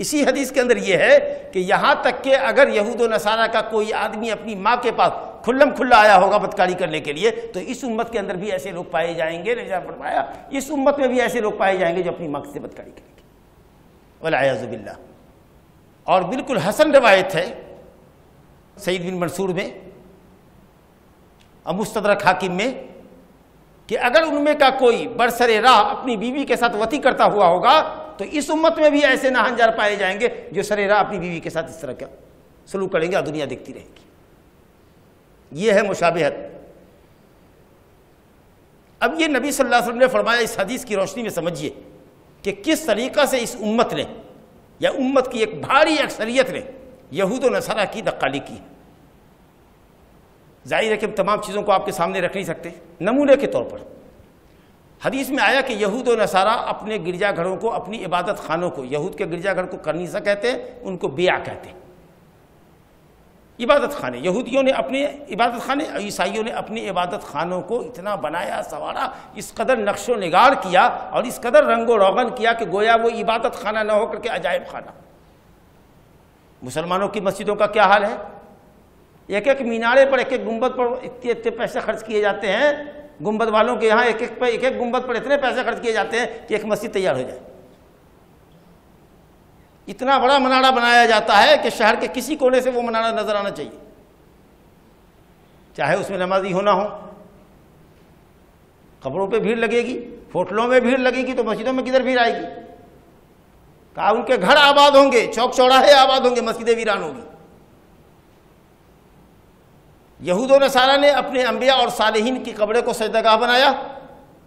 Speaker 1: اسی حدیث کے اندر یہ ہے کہ یہاں تک کہ اگر یہود و نصارہ کا کوئی آدمی اپنی ماں کے پاس کھلم کھلا آیا ہوگا بدکاری کرنے کے لیے، تو اس امت کے اندر بھی ایسے لوگ پائے جائیں گے فرمایا، اس امت میں بھی ایسے لوگ پائے جائیں گے جو اپنی ماں سے بدکاری کریں گے۔ ولیعظ باللہ۔ اور بالکل حسن روایت ہے سعید بن منصور میں، اور مستدرک حاکم میں، کہ اگر ان میں کا کوئی برسر راہ اپنی بیوی کے ساتھ وتی کرتا ہوا ہوگا تو اس امت میں بھی ایسے نہنجار پائے جائیں گے جو سر راہ اپنی بیوی کے ساتھ اس طرح کا سلوک کریں گے اور دنیا دیکھتی رہے گی۔ یہ ہے مشابہت۔ اب یہ نبی صلی اللہ علیہ وسلم نے فرمایا اس حدیث کی روشنی میں سمجھیے کہ کس طریقہ سے اس امت نے یا امت کی ایک بھاری اکثریت نے یہود و نصرہ کی دقالی کی۔ ظاہر ہے کہ تمام چیزوں کو آپ کے سامنے رکھ نہیں سکتے، نمونے کے طور پر۔ حدیث میں آیا کہ یہود و نصارہ اپنے گرجا گھروں کو، اپنی عبادت خانوں کو، یہود کے گرجا گھر کو کرنیسا کہتے ہیں ان کو بیع کہتے ہیں۔ عبادت خانے، یہودیوں نے اپنے عبادت خانے، عیسائیوں نے اپنی عبادت خانوں کو اتنا بنایا سوارا اس قدر نقش و نگار کیا اور اس قدر رنگ و روغن کیا کہ گویا وہ عبادت خانہ نہ ہو کر کے عجائب خانہ۔ مسلمانوں کی مسجدوں کا کیا حال ہے؟ ایک ایک مینارے پر، ایک ایک گنبد پر اتنے اتنے پیسے خرچ کیے جاتے ہیں گنبد والوں کے یہاں ایک ایک پہ ایک ایک گنبد پر اتنے پیسے خرچ کیے جاتے ہیں کہ ایک مسجد تیار ہو جائے۔ اتنا بڑا منارہ بنایا جاتا ہے کہ شہر کے کسی کونے سے وہ منارہ نظر آنا چاہیے۔ چاہے اس میں نمازی ہونا ہو۔ قبروں پہ بھیڑ لگے گی، ہوٹلوں میں بھیڑ لگے گی تو مسجدوں میں کدھر بھیڑ آئے گی؟ کہا ان کے گھر آباد ہوں گے، چوک چوراہے آباد ہوں گے، مسجدیں ویران ہوگی یہود و نصارہ نے اپنے انبیاء اور صالحین کی قبریں کو سجدہ بنایا۔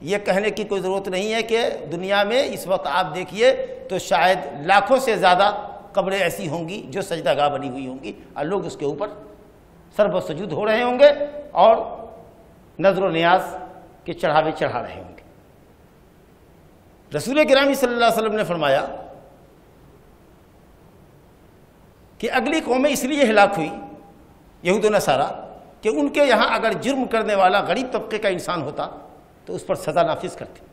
Speaker 1: یہ کہنے کی کوئی ضرورت نہیں ہے کہ دنیا میں اس وقت آپ دیکھیے تو شاید لاکھوں سے زیادہ قبریں ایسی ہوں گی جو سجدہ گاہ بنی ہوئی ہوں گی۔ اور لوگ اس کے اوپر سرب و سجود ہو رہے ہوں گے اور نظر و نیاز کے چڑھاوے چڑھا رہے ہوں گے۔ رسول گرامی صلی اللہ علیہ وسلم نے فرمایا کہ اگلی قومیں اس لیے ہلاک ہوئی، یہود و نصارہ کہ ان کے یہاں اگر جرم کرنے والا غریب طبقے کا انسان ہوتا تو اس پر سزا نافذ کرتے۔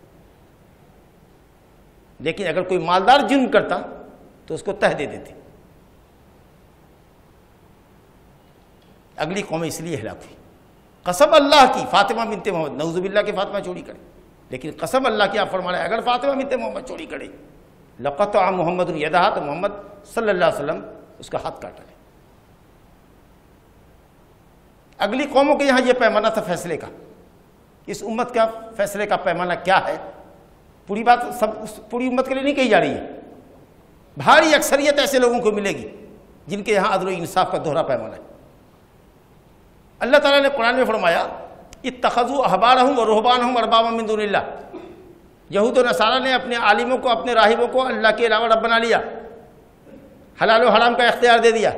Speaker 1: لیکن اگر کوئی مالدار جرم کرتا تو اس کو تہ دے دیتے۔ اگلی قوم اس لیے ہلاک ہوئی۔ قسم اللہ کی، فاطمہ بنت محمد نوز باللہ کی فاطمہ چوری کرے۔ لیکن قسم اللہ کی، آپ فرما رہے اگر فاطمہ بنت محمد چوری کرے لقت محمد الدا تو محمد صلی اللہ علیہ وسلم اس کا ہاتھ کاٹا لے اگلی قوموں کے یہاں یہ پیمانہ تھا فیصلے کا۔ اس امت کا فیصلے کا پیمانہ کیا ہے؟ پوری بات سب پوری امت کے لیے نہیں کہی جا رہی ہے۔ بھاری اکثریت ایسے لوگوں کو ملے گی جن کے یہاں عدل و انصاف کا دوہرا پیمانہ ہے۔ اللہ تعالیٰ نے قرآن میں فرمایا اتخذو احبار ہوں اور رحبان ہوں ارباب من دون اللہ۔ یہود و نصارہ نے اپنے عالموں کو، اپنے راہبوں کو اللہ کے علاوہ رب بنا لیا۔ حلال و حرام کا اختیار دے دیا۔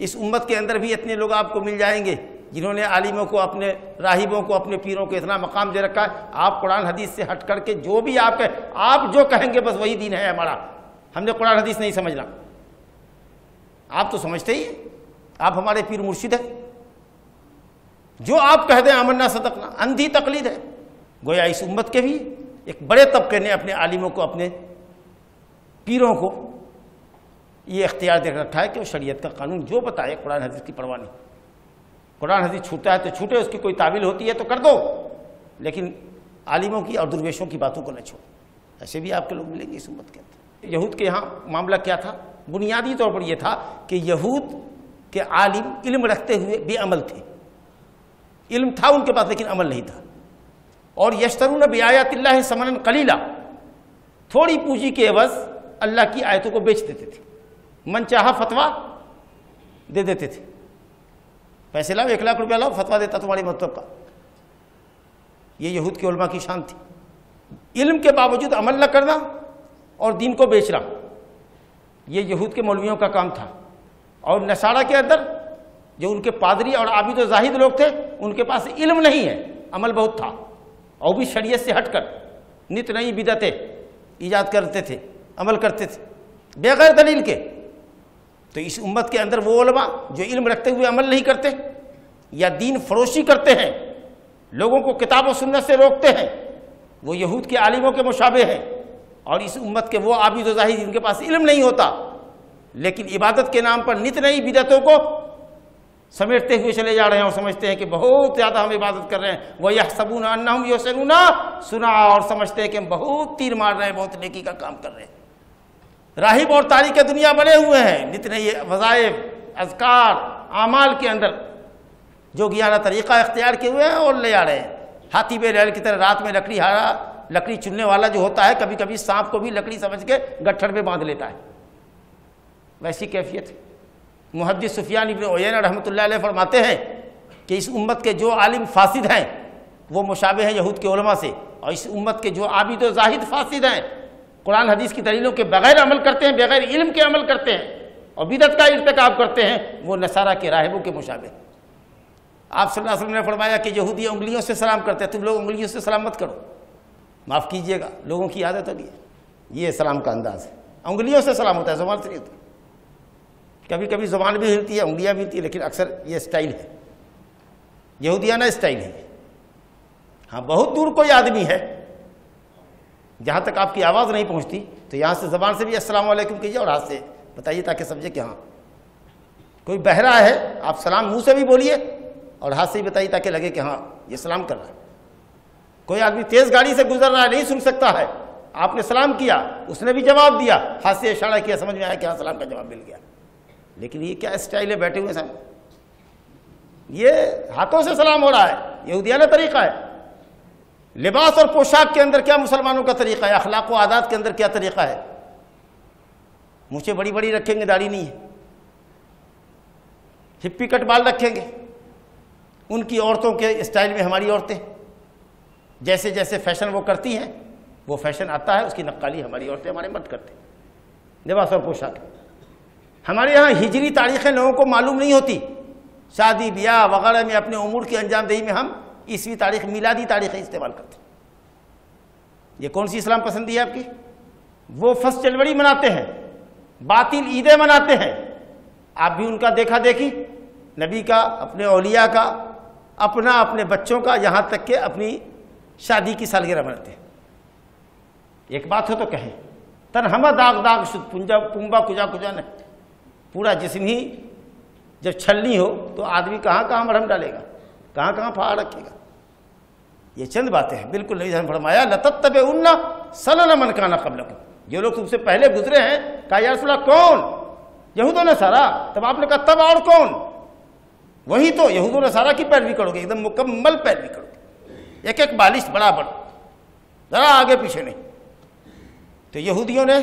Speaker 1: اس امت کے اندر بھی اتنے لوگ آپ کو مل جائیں گے جنہوں نے عالموں کو، اپنے راہبوں کو، اپنے پیروں کو اتنا مقام دے رکھا ہے۔ آپ قرآن حدیث سے ہٹ کر کے جو بھی آپ آپ جو کہیں گے، بس وہی دین ہے ہمارا۔ ہم نے قرآن حدیث نہیں سمجھنا۔ آپ تو سمجھتے ہی آپ ہمارے پیر مرشد ہیں۔ جو آپ کہہ دیں امنا صدقنا، اندھی تقلید ہے۔ گویا اس امت کے بھی ایک بڑے طبقے نے اپنے عالموں کو، اپنے پیروں کو یہ اختیار دے رکھا ہے کہ وہ شریعت کا قانون جو بتائے قرآن حدیث کی پرواہ نہیں۔ قرآن حدیث چھوٹا ہے تو چھوٹے، اس کی کوئی تعویل ہوتی ہے تو کر دو۔ لیکن عالموں کی اور درویشوں کی باتوں کو نہ چھوڑو۔ ایسے بھی آپ کے لوگ ملیں گے اس امت کے اندر۔ یہود کے یہاں معاملہ کیا تھا؟ بنیادی طور پر یہ تھا کہ یہود کے عالم علم رکھتے ہوئے بے عمل تھے۔ علم تھا ان کے پاس لیکن عمل نہیں تھا۔ اور یشترون بیات اللہ سمن کلیلہ تھوڑی پونجی کے عوض اللہ کی آیتوں کو بیچ دیتے تھے۔ من چاہا فتوا دے دیتے تھے۔ پیسے لاؤ، ایک لاکھ روپیہ لاؤ فتوا دیتا تمہاری مطلب کا۔ یہ یہود کے علماء کی شان تھی۔ علم کے باوجود عمل نہ کرنا اور دین کو بیچنا، یہ یہود کے مولویوں کا کام تھا۔ اور نصارہ کے اندر جو ان کے پادری اور عابد و زاہد لوگ تھے، ان کے پاس علم نہیں ہے، عمل بہت تھا۔ اور بھی شریعت سے ہٹ کر نت نئی بدتیں ایجاد کرتے تھے، عمل کرتے تھے۔ بغیر دلیل کے۔ تو اس امت کے اندر وہ علماء جو علم رکھتے ہوئے عمل نہیں کرتے یا دین فروشی کرتے ہیں، لوگوں کو کتاب و سنت سے روکتے ہیں، وہ یہود کے عالموں کے مشابہ ہیں۔ اور اس امت کے وہ عابد و ظاہر جن کے پاس علم نہیں ہوتا، لیکن عبادت کے نام پر نت نئی بدتوں کو سمیٹتے ہوئے چلے جا رہے ہیں اور سمجھتے ہیں کہ بہت زیادہ ہم عبادت کر رہے ہیں۔ وہ یہ سبون سنا اور سمجھتے ہیں کہ ہم بہت تیر مار رہے ہیں، بہت نیکی کا کام کر رہے ہیں۔ راہب اور تاریخ دنیا بنے ہوئے ہیں۔ جتنے یہ وظائف، اذکار، اعمال کے اندر جو گیانہ طریقہ اختیار کیے ہوئے ہیں اور لے آ رہے ہیں۔ ہاتھی بے ریل کی طرح رات میں لکڑی ہارا، لکڑی چننے والا جو ہوتا ہے کبھی کبھی سانپ کو بھی لکڑی سمجھ کے گٹھڑ میں باندھ لیتا ہے۔ ویسی کیفیت۔ محدث سفیان ابن عین رحمۃ اللہ علیہ فرماتے ہیں کہ اس امت کے جو عالم فاسد ہیں، وہ مشابہ ہیں یہود کے علماء سے، اور اس امت کے جو عابد و زاہد فاسد ہیں قرآن حدیث کی دلیلوں کے بغیر عمل کرتے ہیں، بغیر علم کے عمل کرتے ہیں اور بدت کا ارتکاب کرتے ہیں، وہ نصارہ کے راہبوں کے مشابہ۔ آپ صلی اللہ علیہ وسلم نے فرمایا کہ یہودی انگلیوں سے سلام کرتے ہیں، تم لوگ انگلیوں سے سلام مت کرو۔ معاف کیجیے گا، لوگوں کی عادت ہوگی یہ سلام کا انداز ہے۔ انگلیوں سے سلام ہوتا ہے، زبان سے نہیں ہوتا۔ کبھی کبھی زبان بھی ہلتی ہے، انگلیاں بھی ہلتی ہیں، لیکن اکثر یہ اسٹائل ہے۔ یہودیانہ اسٹائل ہے۔ ہاں بہت دور کوئی آدمی ہے جہاں تک آپ کی آواز نہیں پہنچتی، تو یہاں سے زبان سے بھی السلام علیکم کیجیے اور ہاتھ سے بتائیے تاکہ سمجھے کہ ہاں۔ کوئی بہرا ہے، آپ سلام منہ سے بھی بولیے اور ہاتھ سے بھی بتائیے تاکہ لگے کہ ہاں یہ سلام کر رہا ہے۔ کوئی آدمی تیز گاڑی سے گزر رہا ہے، نہیں سن سکتا ہے۔ آپ نے سلام کیا، اس نے بھی جواب دیا۔ ہاتھ سے اشارہ کیا، سمجھ میں آیا کہ ہاں سلام کا جواب مل گیا۔ لیکن یہ کیا اسٹائل ہے بیٹھے ہوئے سامنے یہ ہاتھوں سے سلام ہو رہا ہے، یہ طریقہ ہے۔ لباس اور پوشاک کے اندر کیا مسلمانوں کا طریقہ ہے؟ اخلاق و عادات کے اندر کیا طریقہ ہے؟ مجھے بڑی بڑی رکھیں گے، داڑھی نہیں ہے۔ ہپی کٹ بال رکھیں گے۔ ان کی عورتوں کے اسٹائل میں ہماری عورتیں۔ جیسے جیسے فیشن وہ کرتی ہیں، وہ فیشن آتا ہے، اس کی نقالی ہماری عورتیں ہمارے مت کرتے ہیں لباس اور پوشاک۔ ہمارے یہاں ہجری تاریخیں لوگوں کو معلوم نہیں ہوتی۔ شادی، بیاہ، وغیرہ میں اپنے امور کی انجام دہی میں ہم عیسوی تاریخ، میلادی تاریخیں استعمال کرتے ہیں۔ یہ کون سی اسلام پسندی ہے آپ کی؟ وہ فسٹ جنوری مناتے ہیں، باطل عیدیں مناتے ہیں۔ آپ بھی ان کا دیکھا دیکھی، نبی کا، اپنے اولیاء کا، اپنا، اپنے بچوں کا، یہاں تک کہ اپنی شادی کی سالگرہ مناتے ہیں۔ ایک بات ہو تو کہیں تن ہم داغ داغ شد، پنجا پنبا کجا کجا نہیں۔ پورا جسم ہی جب چھلنی ہو تو آدمی کہاں کہاں مرہم ڈالے گا؟ کہاں کہاں پہاڑ رکھے گا؟ یہ چند باتیں ہیں۔ بالکل نہیں جان فرمایا لتتب اننا سلن من کانا قبلکم جو لوگ تم سے پہلے گزرے ہیں، کہا، یا رسول اللہ، کون؟ یہود و نصارہ۔ تب آپ نے کہا، تب اور کون؟ وہی تو یہود و نصارہ کی پیروی کرو گے، ایک دم مکمل پیروی کرو گے۔ ایک ایک بالش بڑا بڑا ذرا آگے پیچھے نہیں۔ تو یہودیوں نے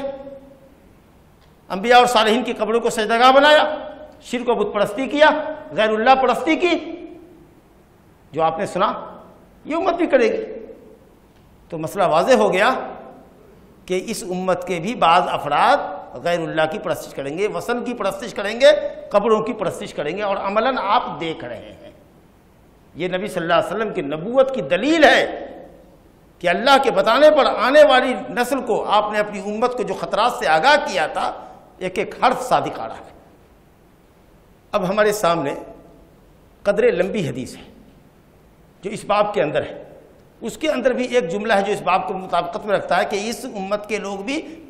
Speaker 1: انبیاء اور صالحین کی قبروں کو سجدگاہ بنایا، شرک و بت پرستی کیا، غیر اللہ پرستی کی۔ جو آپ نے سنا یہ امت بھی کرے گی۔ تو مسئلہ واضح ہو گیا کہ اس امت کے بھی بعض افراد غیر اللہ کی پرستش کریں گے وسن کی پرستش کریں گے، قبروں کی پرستش کریں گے اور عملاً آپ دیکھ رہے ہیں۔ یہ نبی صلی اللہ علیہ وسلم کی نبوت کی دلیل ہے کہ اللہ کے بتانے پر آنے والی نسل کو آپ نے اپنی امت کو جو خطرات سے آگاہ کیا تھا، ایک ایک حرف صادق آ رہا ہے۔ اب ہمارے سامنے قدر لمبی حدیث ہے۔ جو اس باب کے اندر ہے۔ اس کے اندر بھی ایک جملہ ہے جو اس باب کو مطابقت میں رکھتا ہے کہ اس امت کے لوگ بھی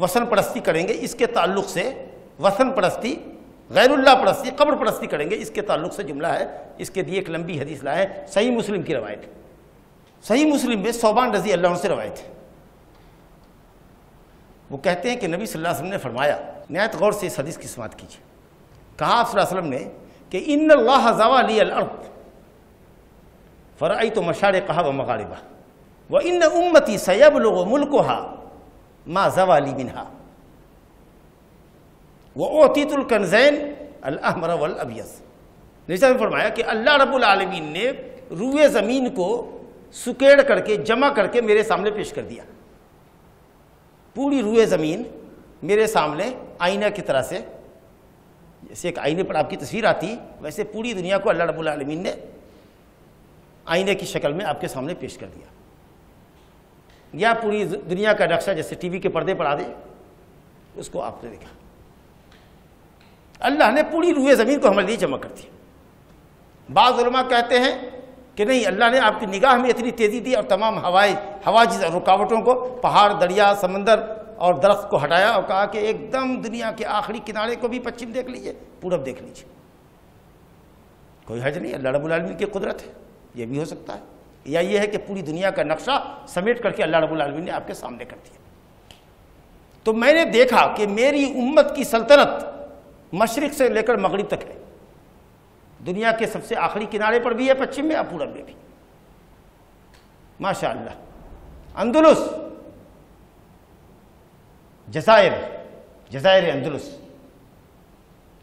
Speaker 1: وسن پرستی کریں گے، اس کے تعلق سے وسن پرستی، غیر اللہ پرستی، قبر پرستی کریں گے۔ اس کے تعلق سے جملہ ہے۔ اس کے دیے ایک لمبی حدیث لائے صحیح مسلم کی روایت۔ صحیح مسلم میں صوبان رضی اللہ عنہ سے روایت ہے۔ وہ کہتے ہیں کہ نبی صلی اللہ علیہ وسلم نے فرمایا، نہایت غور سے اس حدیث کی سماعت کیجیے۔ کہا آپ صلی اللہ علیہ وسلم نے کہ ان اللہ زوالی الارض۔ فرائی تو مشاڑ کہا و مغاربہ وہ ان امتی سیب لوگ ملک ہا ماں زوالی منہا وہ اوتیت الکنزین الحمر والابیض نیچا نے فرمایا کہ اللہ رب العالمین نے روئے زمین کو سکیڑ کر کے، جمع کر کے میرے سامنے پیش کر دیا۔ پوری روئے زمین میرے سامنے آئینہ کی طرح سے، جیسے ایک آئینے پر آپ کی تصویر آتی، ویسے پوری دنیا کو اللہ رب العالمین نے آئینے کی شکل میں آپ کے سامنے پیش کر دیا۔ یا پوری دنیا کا نقشہ جیسے ٹی وی کے پردے پر آ دے، اس کو آپ نے دیکھا۔ اللہ نے پوری روئے زمین کو ہمارے لیے جمع کر دی۔ بعض علماء کہتے ہیں کہ نہیں، اللہ نے آپ کی نگاہ میں اتنی تیزی دی اور تمام ہوائی ہوا جس رکاوٹوں کو، پہاڑ، دریا، سمندر اور درخت کو ہٹایا اور کہا کہ ایک دم دنیا کے آخری کنارے کو بھی پچھم دیکھ لیجیے، پورب دیکھ لیجیے۔ کوئی حج نہیں، اللہ رب العالمین کی قدرت ہے۔ یہ بھی ہو سکتا ہے۔ یا یہ ہے کہ پوری دنیا کا نقشہ سمیٹ کر کے اللہ رب العالمین نے آپ کے سامنے کر دیا۔ تو میں نے دیکھا کہ میری امت کی سلطنت مشرق سے لے کر مغرب تک ہے۔ دنیا کے سب سے آخری کنارے پر بھی ہے، پچھم میں اور پورب میں بھی۔ ماشاء اللہ اندلس۔ جزائر۔ جزائر اندلس۔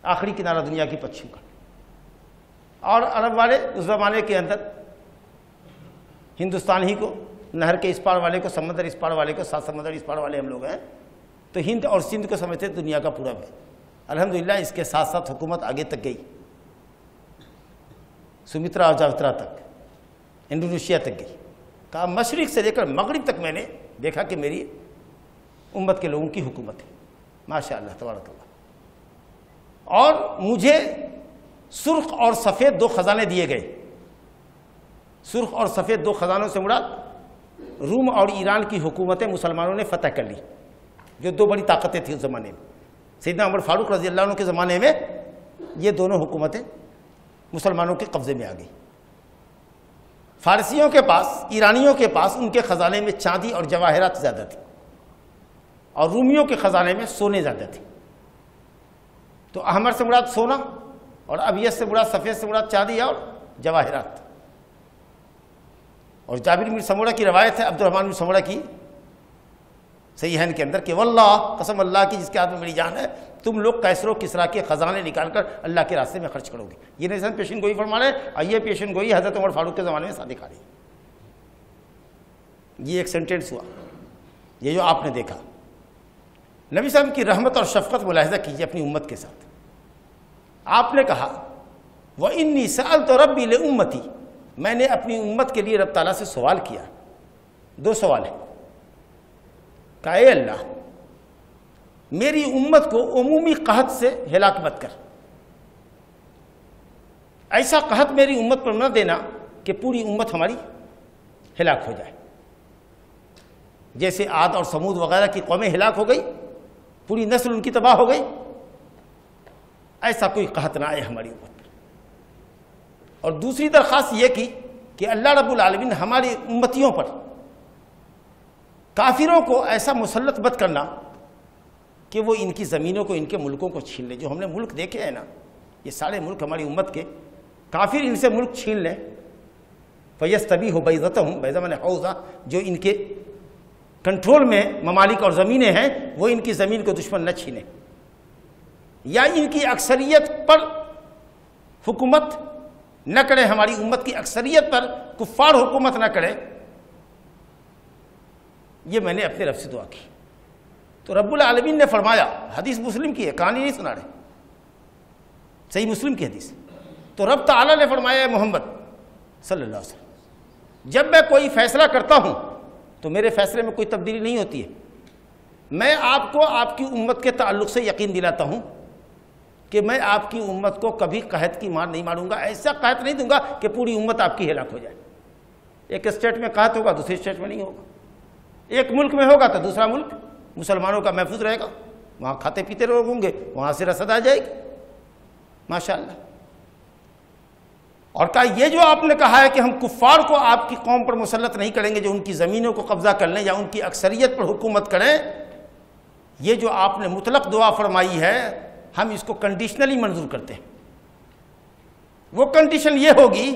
Speaker 1: آخری کنارہ دنیا کی پچھم کا۔ اور عرب والے، اس زمانے کے اندر ہندوستان ہی کو، نہر کے اس پار والے کو، سمندر اس پار والے کو، سات سمندر اس پار والے ہم لوگ ہیں۔ تو ہند اور سندھ کو سمجھتے دنیا کا پورا ہے الحمدللہ اس کے ساتھ ساتھ حکومت آگے تک گئی۔ سمترا اور جاوترا تک۔ انڈونیشیا تک گئی۔ کہا مشرق سے لے کر مغرب تک میں نے دیکھا کہ میری امت کے لوگوں کی حکومت ہے۔ ماشاء اللہ تبارک اللہ۔ اور مجھے سرخ اور سفید دو خزانے دیے گئے۔ سرخ اور سفید دو خزانوں سے مراد روم اور ایران کی حکومتیں مسلمانوں نے فتح کر لی، جو دو بڑی طاقتیں تھیں اس زمانے میں۔ سیدنا عمر فاروق رضی اللہ عنہ کے زمانے میں یہ دونوں حکومتیں مسلمانوں کے قبضے میں آ گئی فارسیوں کے پاس، ایرانیوں کے پاس ان کے خزانے میں چاندی اور جواہرات زیادہ تھی اور رومیوں کے خزانے میں سونے زیادہ تھے تو احمر سے مراد سونا، اور ابیت سے مراد سفید سے مراد چاندی اور جواہرات۔ اور جابر میر سموڑا کی روایت ہے عبد الرحمن میر سموڑا کی صحیح ہے ان کے اندر کہ واللہ، قسم اللہ کی، جس کے ہاتھ میں میری جان ہے، تم لوگ کیسر و کسرا کے خزانے نکال کر اللہ کے راستے میں خرچ کرو گے۔ یہ نہیں پیشن گوئی فرما رہے اور یہ پیشن گوئی، حضرت عمر فاروق کے زمانے میں صادق آ رہی یہ ایک سینٹینس ہوا۔ یہ جو آپ نے دیکھا۔ نبی صاحب کی رحمت اور شفقت ملاحظہ کیجیے اپنی امت کے ساتھ۔ آپ نے کہا وہ انی سال تو ربی لے امتی میں نے اپنی امت کے لیے رب تعالیٰ سے سوال کیا۔ دو سوال ہیں۔ کہا، اے اللہ، میری امت کو عمومی قحط سے ہلاک مت کر۔ ایسا قحط میری امت پر نہ دینا کہ پوری امت ہماری ہلاک ہو جائے۔ جیسے آد اور سمود وغیرہ کی قومیں ہلاک ہو گئی، پوری نسل ان کی تباہ ہو گئی۔ ایسا کوئی قحط نہ آئے ہماری امت۔ اور دوسری درخواست یہ کی کہ اللہ رب العالمین ہماری امتیوں پر کافروں کو ایسا مسلط بد کرنا کہ وہ ان کی زمینوں کو، ان کے ملکوں کو چھین لے جو ہم نے ملک دیکھے ہیں نا، یہ سارے ملک ہماری امت کے کافر ان سے ملک چھین لیں۔ فیس طبی ہو بیزت ہوں بیزہ حوضہ، جو ان کے کنٹرول میں ممالک اور زمینیں ہیں، وہ ان کی زمین کو دشمن نہ چھینے یا ان کی اکثریت پر حکومت نہ کرے، ہماری امت کی اکثریت پر کفار حکومت نہ کرے۔ یہ میں نے اپنے رب سے دعا کی۔ تو رب العالمین نے فرمایا، حدیث مسلم کی ہے، کہانی نہیں سنا رہے۔ صحیح مسلم کی حدیث۔ تو رب تعالیٰ نے فرمایا محمد، صلی اللہ علیہ وسلم، جب میں کوئی فیصلہ کرتا ہوں، تو میرے فیصلے میں کوئی تبدیلی نہیں ہوتی ہے۔ میں آپ کو، آپ کی امت کے تعلق سے یقین دلاتا ہوں کہ میں آپ کی امت کو کبھی قحط کی مار نہیں ماروں گا، ایسا قحط نہیں دوں گا کہ پوری امت آپ کی ہلاک ہو جائے۔ ایک اسٹیٹ میں قحط ہوگا، دوسرے اسٹیٹ میں نہیں ہوگا۔ ایک ملک میں ہوگا تو دوسرا ملک مسلمانوں کا محفوظ رہے گا۔ وہاں کھاتے پیتے لوگ ہوں گے، وہاں سے رسد آ جائے گی۔ ماشاء اللہ اور کہا، یہ جو آپ نے کہا ہے کہ ہم کفار کو آپ کی قوم پر مسلط نہیں کریں گے، جو ان کی زمینوں کو قبضہ کر لیں یا ان کی اکثریت پر حکومت کریں، یہ جو آپ نے مطلق دعا فرمائی ہے ہم اس کو کنڈیشنلی منظور کرتے ہیں۔ وہ کنڈیشن یہ ہوگی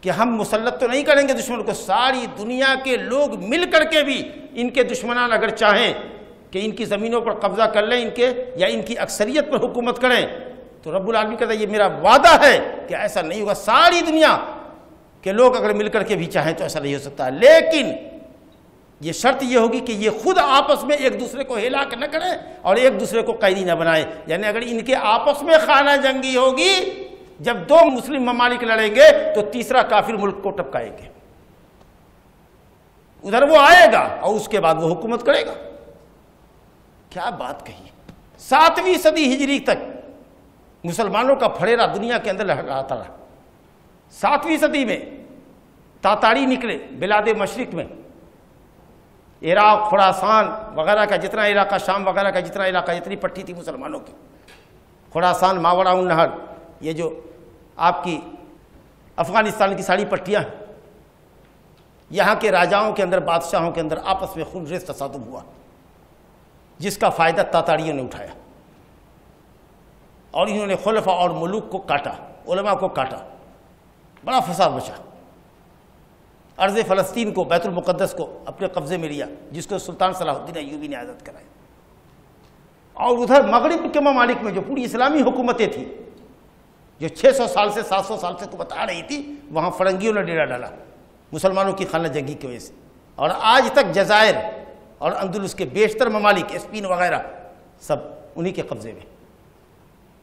Speaker 1: کہ ہم مسلط تو نہیں کریں گے دشمن کو، ساری دنیا کے لوگ مل کر کے بھی ان کے دشمنان اگر چاہیں کہ ان کی زمینوں پر قبضہ کر لیں، ان کے یا ان کی اکثریت پر حکومت کریں، تو رب العالمین کہتا ہے، یہ میرا وعدہ ہے کہ ایسا نہیں ہوگا۔ ساری دنیا کے لوگ اگر مل کر کے بھی چاہیں تو ایسا نہیں ہو سکتا۔ لیکن یہ شرط یہ ہوگی کہ یہ خود آپس میں ایک دوسرے کو ہلاک نہ کریں اور ایک دوسرے کو قیدی نہ بنائیں۔ یعنی اگر ان کے آپس میں خانہ جنگی ہوگی، جب دو مسلم ممالک لڑیں گے تو تیسرا کافر ملک کو ٹپکائیں گے۔ ادھر وہ آئے گا اور اس کے بعد وہ حکومت کرے گا۔ کیا بات کہی؟ ساتویں صدی ہجری تک مسلمانوں کا پھڑیرا دنیا کے اندر لہراتا رہا ساتویں صدی میں تاتاری نکلے بلاد مشرق میں۔ عراق، خراسان وغیرہ کا جتنا علاقہ، شام وغیرہ کا جتنا علاقہ، جتنی پٹھی تھی مسلمانوں کی۔ خراسان ماورا النہر یہ جو آپ کی افغانستان کی ساری پٹیاں ہیں، یہاں کے راجاؤں کے اندر، بادشاہوں کے اندر آپس میں خون ریز تصادم ہوا، جس کا فائدہ تاتاریوں نے اٹھایا۔ اور انہوں نے خلفہ اور ملوک کو کاٹا، علماء کو کاٹا، بڑا فساد بچا عرض فلسطین کو، بیت المقدس کو اپنے قبضے میں لیا، جس کو سلطان صلاح الدین ایوبی نے عادت کرایا۔ اور ادھر مغرب کے ممالک میں جو پوری اسلامی حکومتیں تھیں، جو چھ سو سال سے سات سو سال سے تو بتا رہی تھی، وہاں فرنگیوں نے ڈیرا ڈالا، مسلمانوں کی خانہ جنگی کی وجہ سے۔ اور آج تک جزائر اور اندلس کے بیشتر ممالک، اسپین وغیرہ، سب انہی کے قبضے میں۔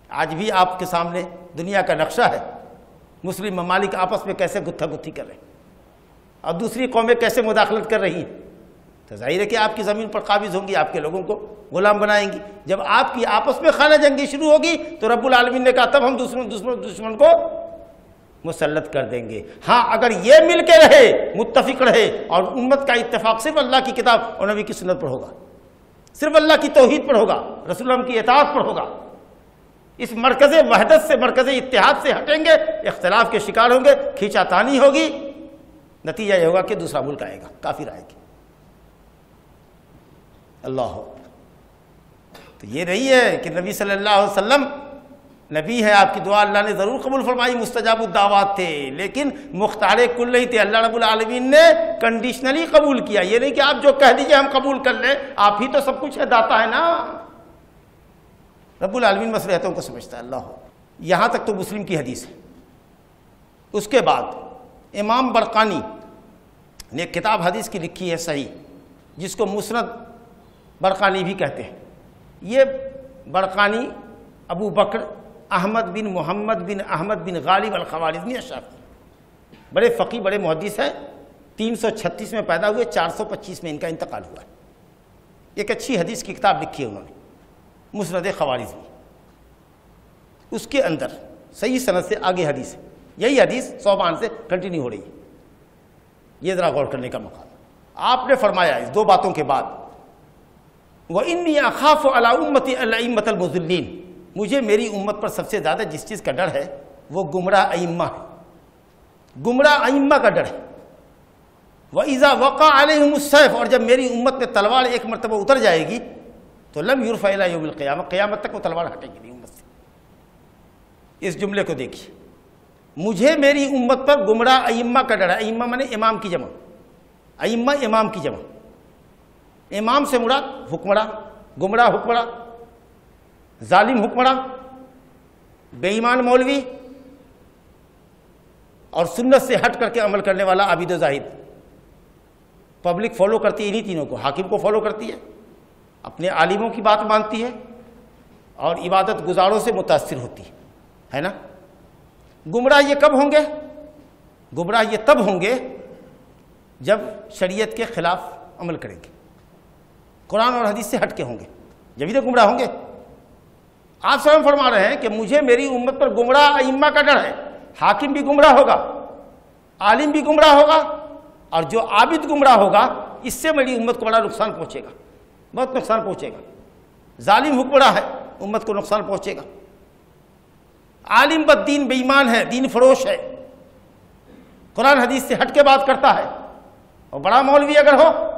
Speaker 1: آج بھی آپ کے سامنے دنیا کا نقشہ ہے، مسلم ممالک آپس میں کیسے گتھا گتھی کر رہے ہیں؟ اور دوسری قومیں کیسے مداخلت کر رہی ہیں؟ تو ظاہر ہے کہ آپ کی زمین پر قابض ہوں گی، آپ کے لوگوں کو غلام بنائیں گی۔ جب آپ کی آپس میں خانہ جنگی شروع ہوگی تو رب العالمین نے کہا، تب ہم دوسروں دشمن دشمن کو مسلط کر دیں گے۔ ہاں اگر یہ مل کے رہے، متفق رہے، اور امت کا اتفاق صرف اللہ کی کتاب اور نبی کی سنت پر ہوگا، صرف اللہ کی توحید پر ہوگا، رسول اللہ کی اطاعت پر ہوگا، اس مرکز وحدت سے، مرکز اتحاد سے ہٹیں گے، اختلاف کے شکار ہوں گے، کھینچا تانی ہوگی۔ نتیجہ یہ ہوگا کہ دوسرا ملک آئے گا، کافر آئے گی۔ اللہ تو یہ نہیں ہے کہ نبی صلی اللہ علیہ وسلم نبی ہے، آپ کی دعا اللہ نے ضرور قبول فرمائی، مستجاب الدعوات تھے، لیکن مختار کل نہیں تھے۔ اللہ رب العالمین نے کنڈیشنلی قبول کیا۔ یہ نہیں کہ آپ جو کہہ دیجیے ہم قبول کر لیں، آپ ہی تو سب کچھ ہے، داتا ہے نا۔ رب العالمین مسلحتوں کو سمجھتا ہے، اللہ یہاں تک تو مسلم کی حدیث ہے۔ اس کے بعد امام برقانی نے کتاب حدیث کی لکھی ہے صحیح، جس کو مسند برقانی بھی کہتے ہیں۔ یہ برقانی ابو بکر، احمد بن محمد بن احمد بن غالب الخوارزمی اشرف بڑے فقی بڑے محدث ہیں۔ تین سو چھتیس میں پیدا ہوئے، چار سو پچیس میں ان کا انتقال ہوا۔ ہے ایک اچھی حدیث کی کتاب لکھی ہے انہوں نے مسرد خوارزمی اس کے اندر صحیح صنعت سے آگے حدیث ہے۔ یہی حدیث صوبان سے کنٹینیو ہو رہی ہے۔ یہ ذرا غور کرنے کا مقام۔ آپ نے فرمایا اس دو باتوں کے بعد، وہ انی اخاف علامتی علامت المزلین مجھے میری امت پر سب سے زیادہ جس چیز کا ڈر ہے، وہ گمراہ ائمہ ہے۔ گمراہ ائمہ کا ڈر ہے۔ وہ ایزا وقع علیہم السیف اور جب میری امت میں تلوار ایک مرتبہ اتر جائے گی، تو لم یورف یوم القیامت قیامت تک وہ تلوار ہٹے گی نہیں امت سے۔ اس جملے کو دیکھیے۔ مجھے میری امت پر گمراہ ائمہ کا ڈر ہے۔ ائمہ میں نے امام کی جمع۔ ائمہ امام کی جمع۔ امام سے مراد حکمراں، گمراہ حکمراں، ظالم حکمراں بے ایمان مولوی اور سنت سے ہٹ کر کے عمل کرنے والا عابد و زاہد۔ پبلک فالو کرتی ہے انہی تینوں کو، حاکم کو فالو کرتی ہے، اپنے عالموں کی بات مانتی ہے اور عبادت گزاروں سے متاثر ہوتی ہے نا؟ گمراہ یہ کب ہوں گے؟ گمراہ یہ تب ہوں گے جب شریعت کے خلاف عمل کریں گے۔ قرآن اور حدیث سے ہٹ کے ہوں گے۔ جبھی تو گمراہ ہوں گے۔ آپ سوئم فرما رہے ہیں کہ مجھے میری امت پر گمراہ ائمہ کا ڈر ہے۔ حاکم بھی گمراہ ہوگا، عالم بھی گمراہ ہوگا اور جو عابد گمراہ ہوگا، اس سے میری امت کو بڑا نقصان پہنچے گا۔ بہت نقصان پہنچے گا۔ ظالم حکمراہ ہے، امت کو نقصان پہنچے گا۔ عالم بد دین بے ایمان ہے، دین فروش ہے۔ قرآن حدیث سے ہٹ کے بات کرتا ہے۔ اور بڑا مولوی اگر ہو،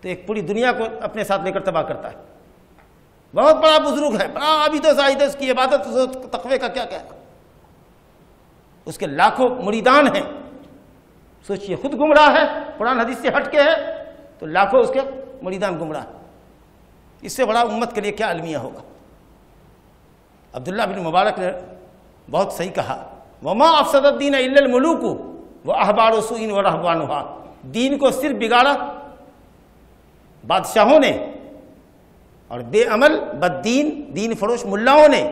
Speaker 1: تو ایک پوری دنیا کو اپنے ساتھ لے کر تباہ کرتا ہے۔ بہت بڑا بزرگ ہے، بڑا عابد و زاہد اس کی عبادت تقوی کا کیا کہنا اس کے لاکھوں مریدان ہیں۔ سوچئے خود گمراہ ہے، قرآن حدیث سے ہٹ کے ہے، تو لاکھوں اس کے مریدان گمراہ اس سے بڑا امت کے لیے کیا المیہ ہوگا؟ عبداللہ بن مبارک نے بہت صحیح کہا، وما افسد الدین الا الملوک وہ احبار و سعین و رحبان دین کو صرف بگاڑا، بادشاہوں نے، اور بے عمل بد دین دین فروش ملاؤں نے،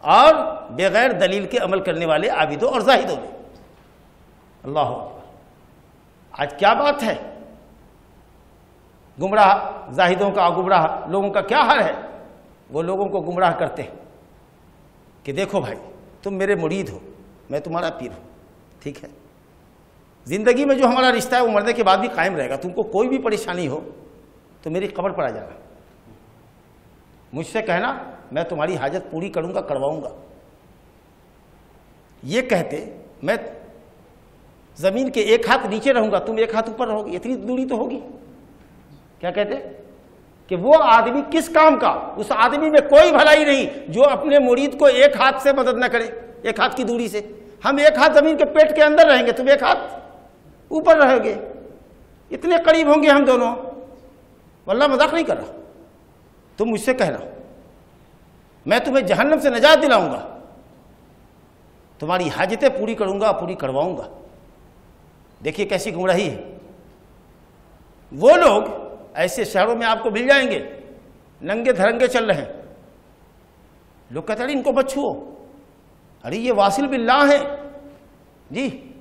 Speaker 1: اور بغیر دلیل کے عمل کرنے والے عابدوں اور زاہدوں نے۔ اللہ آج کیا بات ہے؟ گمراہ زاہدوں کا گمراہ لوگوں کا کیا حال ہے؟ وہ لوگوں کو گمراہ کرتے ہیں۔ کہ دیکھو بھائی، تم میرے مرید ہو، میں تمہارا پیر ہوں، ٹھیک ہے؟ زندگی میں جو ہمارا رشتہ ہے، وہ مرنے کے بعد بھی قائم رہے گا۔ تم کو کوئی بھی پریشانی ہو، تو میری قبر پر آ جانا۔ مجھ سے کہنا، میں تمہاری حاجت پوری کروں گا، کرواؤں گا۔ یہ کہتے، میں زمین کے ایک ہاتھ نیچے رہوں گا، تم ایک ہاتھ اوپر رہو گی اتنی دوری تو ہوگی۔ کیا کہتے؟ کہ وہ آدمی کس کام کا؟ اس آدمی میں کوئی بھلائی نہیں جو اپنے مرید کو ایک ہاتھ سے مدد نہ کرے، ایک ہاتھ کی دوری سے۔ ہم ایک ہاتھ زمین کے پیٹ کے اندر رہیں گے، تم ایک ہاتھ اوپر رہو گے۔ اتنے قریب ہوں گے ہم دونوں۔ واللہ مذاق نہیں کر رہا۔ تم مجھ سے کہنا میں تمہیں جہنم سے نجات دلاؤں گا۔ تمہاری حاجتیں پوری کروں گا، پوری کرواؤں گا۔ دیکھیے کیسی گمراہی ہے۔ وہ لوگ ایسے شہروں میں آپ کو مل جائیں گے۔ ننگے دھرنگے چل رہے ہیں۔ لوگ کہتے ہیں ان کو بچھو ارے، یہ واصل باللہ ہیں جی۔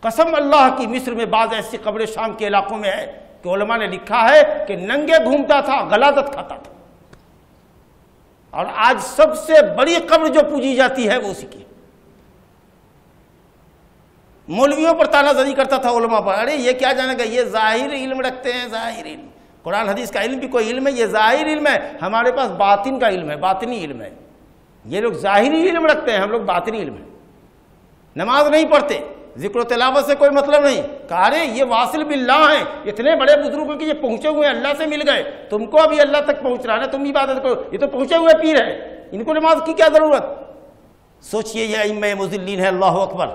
Speaker 1: قسم اللہ کی، مصر میں بعض ایسی قبر شام کے علاقوں میں ہے کہ علماء نے لکھا ہے کہ ننگے گھومتا تھا غلادت کھاتا تھا۔ اور آج سب سے بڑی قبر جو پوجی جاتی ہے، وہ اسی کی مولویوں پر تانا زنی کرتا تھا علماء پر۔ ارے، یہ کیا جانے گا؟ یہ ظاہر علم رکھتے ہیں، ظاہر علم۔ قرآن، حدیث کا علم بھی کوئی علم ہے، یہ ظاہر علم ہے۔ ہمارے پاس باطن کا علم ہے، باطنی علم ہے۔ یہ لوگ ظاہری علم رکھتے ہیں، ہم لوگ باطنی علم ہے نماز نہیں پڑھتے، ذکر و تلاوت سے کوئی مطلب نہیں۔ کہا یہ واصل باللہ ہیں، اتنے بڑے بزرگوں کہ یہ پہنچے ہوئے اللہ سے مل گئے۔ تم کو ابھی اللہ تک پہنچ رہا ہے، تم عبادت کرو۔ یہ تو پہنچے ہوئے پیر ہے ان کو نماز کی کیا ضرورت؟ سوچئے یہ ائمہ مزلین ہے اللہ اکبر۔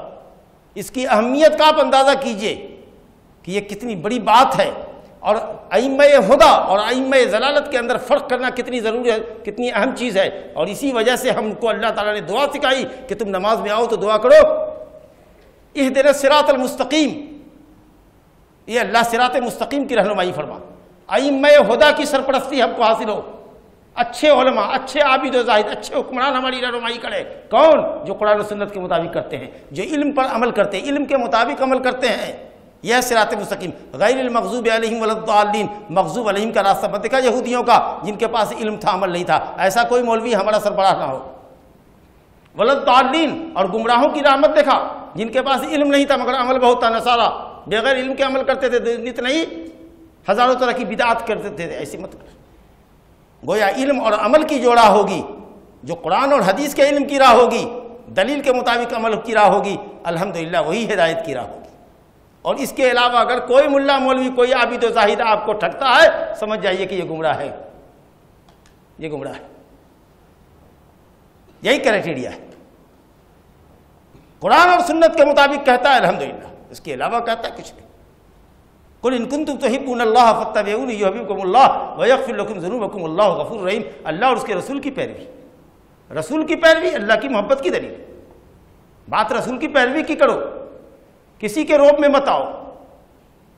Speaker 1: اس کی اہمیت کا آپ اندازہ کیجیے کہ یہ کتنی بڑی بات ہے اور ائمہ ہدا اور ائمہ ضلالت کے اندر فرق کرنا کتنی ضروری ہے، کتنی اہم چیز ہے اور اسی وجہ سے ہم کو اللہ تعالیٰ نے دعا سکھائی کہ تم نماز میں آؤ تو دعا کرو۔ اہدر سرات المستقیم، یہ اللہ سرات مستقیم کی رہنمائی فرما۔ ائمہ ہدا کی سرپرستی ہم کو حاصل ہو۔ اچھے علماء، اچھے عابد و زاہد، اچھے حکمران ہماری رہنمائی کرے کون؟ جو قرآن و سنت کے مطابق کرتے ہیں، جو علم پر عمل کرتے ہیں، علم کے مطابق عمل کرتے ہیں۔ یہ سرات مستقیم۔ غیر المغضوب علیہم ولدالین مغضوب علیہم کا راستہ مت دیکھا یہودیوں کا، جن کے پاس علم تھا، عمل نہیں تھا۔ ایسا کوئی مولوی ہمارا سربراہ نہ ہو۔ ولدالین اور گمراہوں کی رحمت دیکھا۔ جن کے پاس علم نہیں تھا، مگر عمل بہت تھا، نصارہ۔ بغیر علم کے عمل کرتے تھے نت نہیں، ہزاروں طرح کی بدعات کرتے تھے۔ ایسی مت گویا علم اور عمل کی جوڑا ہوگی، جو قرآن اور حدیث کے علم کی راہ ہوگی، دلیل کے مطابق عمل کی راہ ہوگی، الحمدللہ وہی ہدایت کی راہ ہوگی۔ اور اس کے علاوہ اگر کوئی ملا مولوی، کوئی عابد و زاہد آپ کو ٹھگتا ہے، سمجھ جائیے کہ یہ گمراہ ہے۔ یہ گمراہ ہے۔ یہی کرائٹیریا ہے۔ قرآن اور سنت کے مطابق کہتا ہے الحمدللہ۔ اس کے علاوہ کہتا ہے کچھ نہیں۔ کل ان کن تم تو اللہ فتح یحببکم اللہ ویغفر لکم ذنوبکم اللہ غفور رحیم اللہ اور اس کے رسول کی پیروی رسول کی پیروی اللہ کی محبت کی دلیل بات رسول کی پیروی کی کرو کسی کے روب میں مت آؤ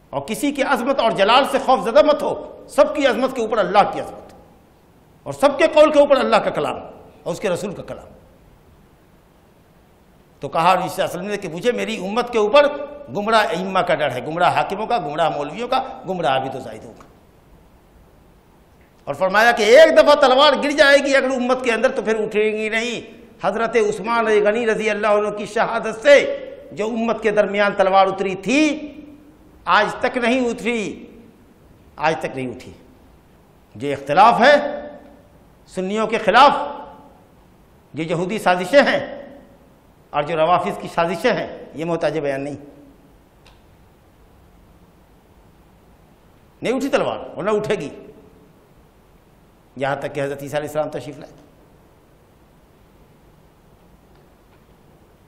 Speaker 1: اور کسی کی عظمت اور جلال سے خوف زدہ مت ہو سب کی عظمت کے اوپر اللہ کی عظمت اور سب کے قول کے اوپر اللہ کا کلام اور اس کے رسول کا کلام تو کہا علیہ وسلم نے کہ مجھے میری امت کے اوپر گمراہ ائمہ کا ڈر ہے، گمراہ حاکموں کا، گمراہ مولویوں کا، گمراہ عابد و زائدوں کا۔ اور فرمایا کہ ایک دفعہ تلوار گر جائے گی اگر امت کے اندر تو پھر اٹھے گی نہیں۔ حضرت عثمان غنی رضی اللہ عنہ کی شہادت سے جو امت کے درمیان تلوار اتری تھی، آج تک نہیں اتری۔ آج تک نہیں اٹھی۔ جو اختلاف ہے۔ سنیوں کے خلاف جو یہودی سازشیں ہیں۔ اور جو روافظ کی سازشیں ہیں، یہ محتاج بیان نہیں۔ نہیں اٹھی تلوار، وہ نہ اٹھے گی۔ یہاں تک کہ حضرت عیسیٰ علیہ السلام تشریف لائے۔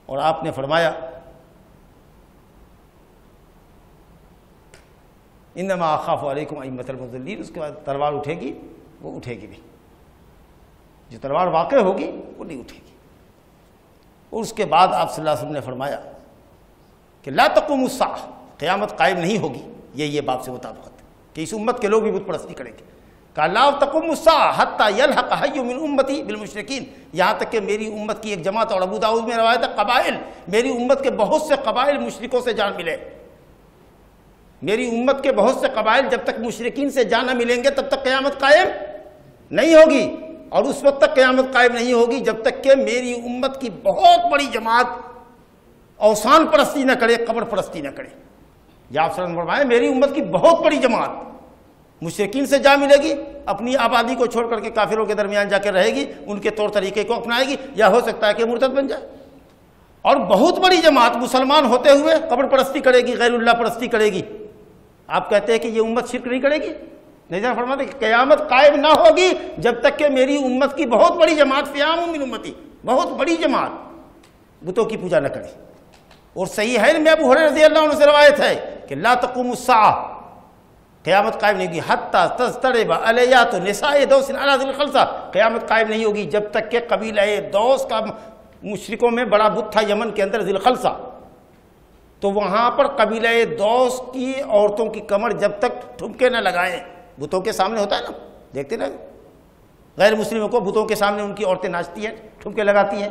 Speaker 1: اور آپ نے فرمایا، انما اخاف علیکم ایمت المذلین، اس کے بعد تلوار اٹھے گی، وہ اٹھے گی نہیں جو تلوار واقع ہوگی، وہ نہیں اٹھے گی۔ اور اس کے بعد آپ صلی اللہ علیہ وسلم نے فرمایا کہ لا تقوم الساعہ قیامت قائم نہیں ہوگی، یہ یہ باب سے مطابقت کہ اس امت کے لوگ بھی بت پرستی کریں گے۔ کہ لا تقوم الساعہ حتی یلحق حی من امتی بالمشرکین۔ یہاں تک کہ میری امت کی ایک جماعت اور ابو داؤد میں روایت ہے، قبائل، میری امت کے بہت سے قبائل مشرکوں سے جان ملے۔ میری امت کے بہت سے قبائل جب تک مشرقین سے جانا ملیں گے تب تک قیامت قائم نہیں ہوگی۔ اور اس وقت تک قیامت قائم نہیں ہوگی جب تک کہ میری امت کی بہت بڑی جماعت اوسان پرستی نہ کرے، قبر پرستی نہ کرے۔ یا آپ فرمائے میری امت کی بہت بڑی جماعت مشرقین سے جا ملے گی، اپنی آبادی کو چھوڑ کر کے کافروں کے درمیان جا کے رہے گی، ان کے طور طریقے کو اپنائے گی، یا ہو سکتا ہے کہ مرتد بن جائے۔ اور بہت بڑی جماعت مسلمان ہوتے ہوئے قبر پرستی کرے گی، غیر اللہ پرستی کرے گی۔ آپ کہتے ہیں کہ یہ امت شرک نہیں کرے گی؟ نہیں فرماتے کہ قیامت قائم نہ ہوگی جب تک کہ میری امت کی بہت بڑی جماعت فیام من امتی، بہت بڑی جماعت بتوں کی پوجا نہ کرے۔ اور صحیح ہے میں ابو حریر رضی اللہ عنہ سے روایت ہے کہ لا تقوم الساعہ، قیامت قائم نہیں ہوگی، حتی تسترب علیات نساء دوس علی ذل خلصہ قیامت قائم نہیں ہوگی جب تک کہ قبیلہ دوس کا مشرکوں میں بڑا بت تھا یمن کے اندر ذل خلصہ تو وہاں پر قبیلہ دوس کی عورتوں کی کمر جب تک ٹھمکے نہ لگائیں۔ بتوں کے سامنے ہوتا ہے نا؟ دیکھتے نا غیر مسلموں کو بتوں کے سامنے ان کی عورتیں ناچتی ہیں، ٹھمکے لگاتی ہیں۔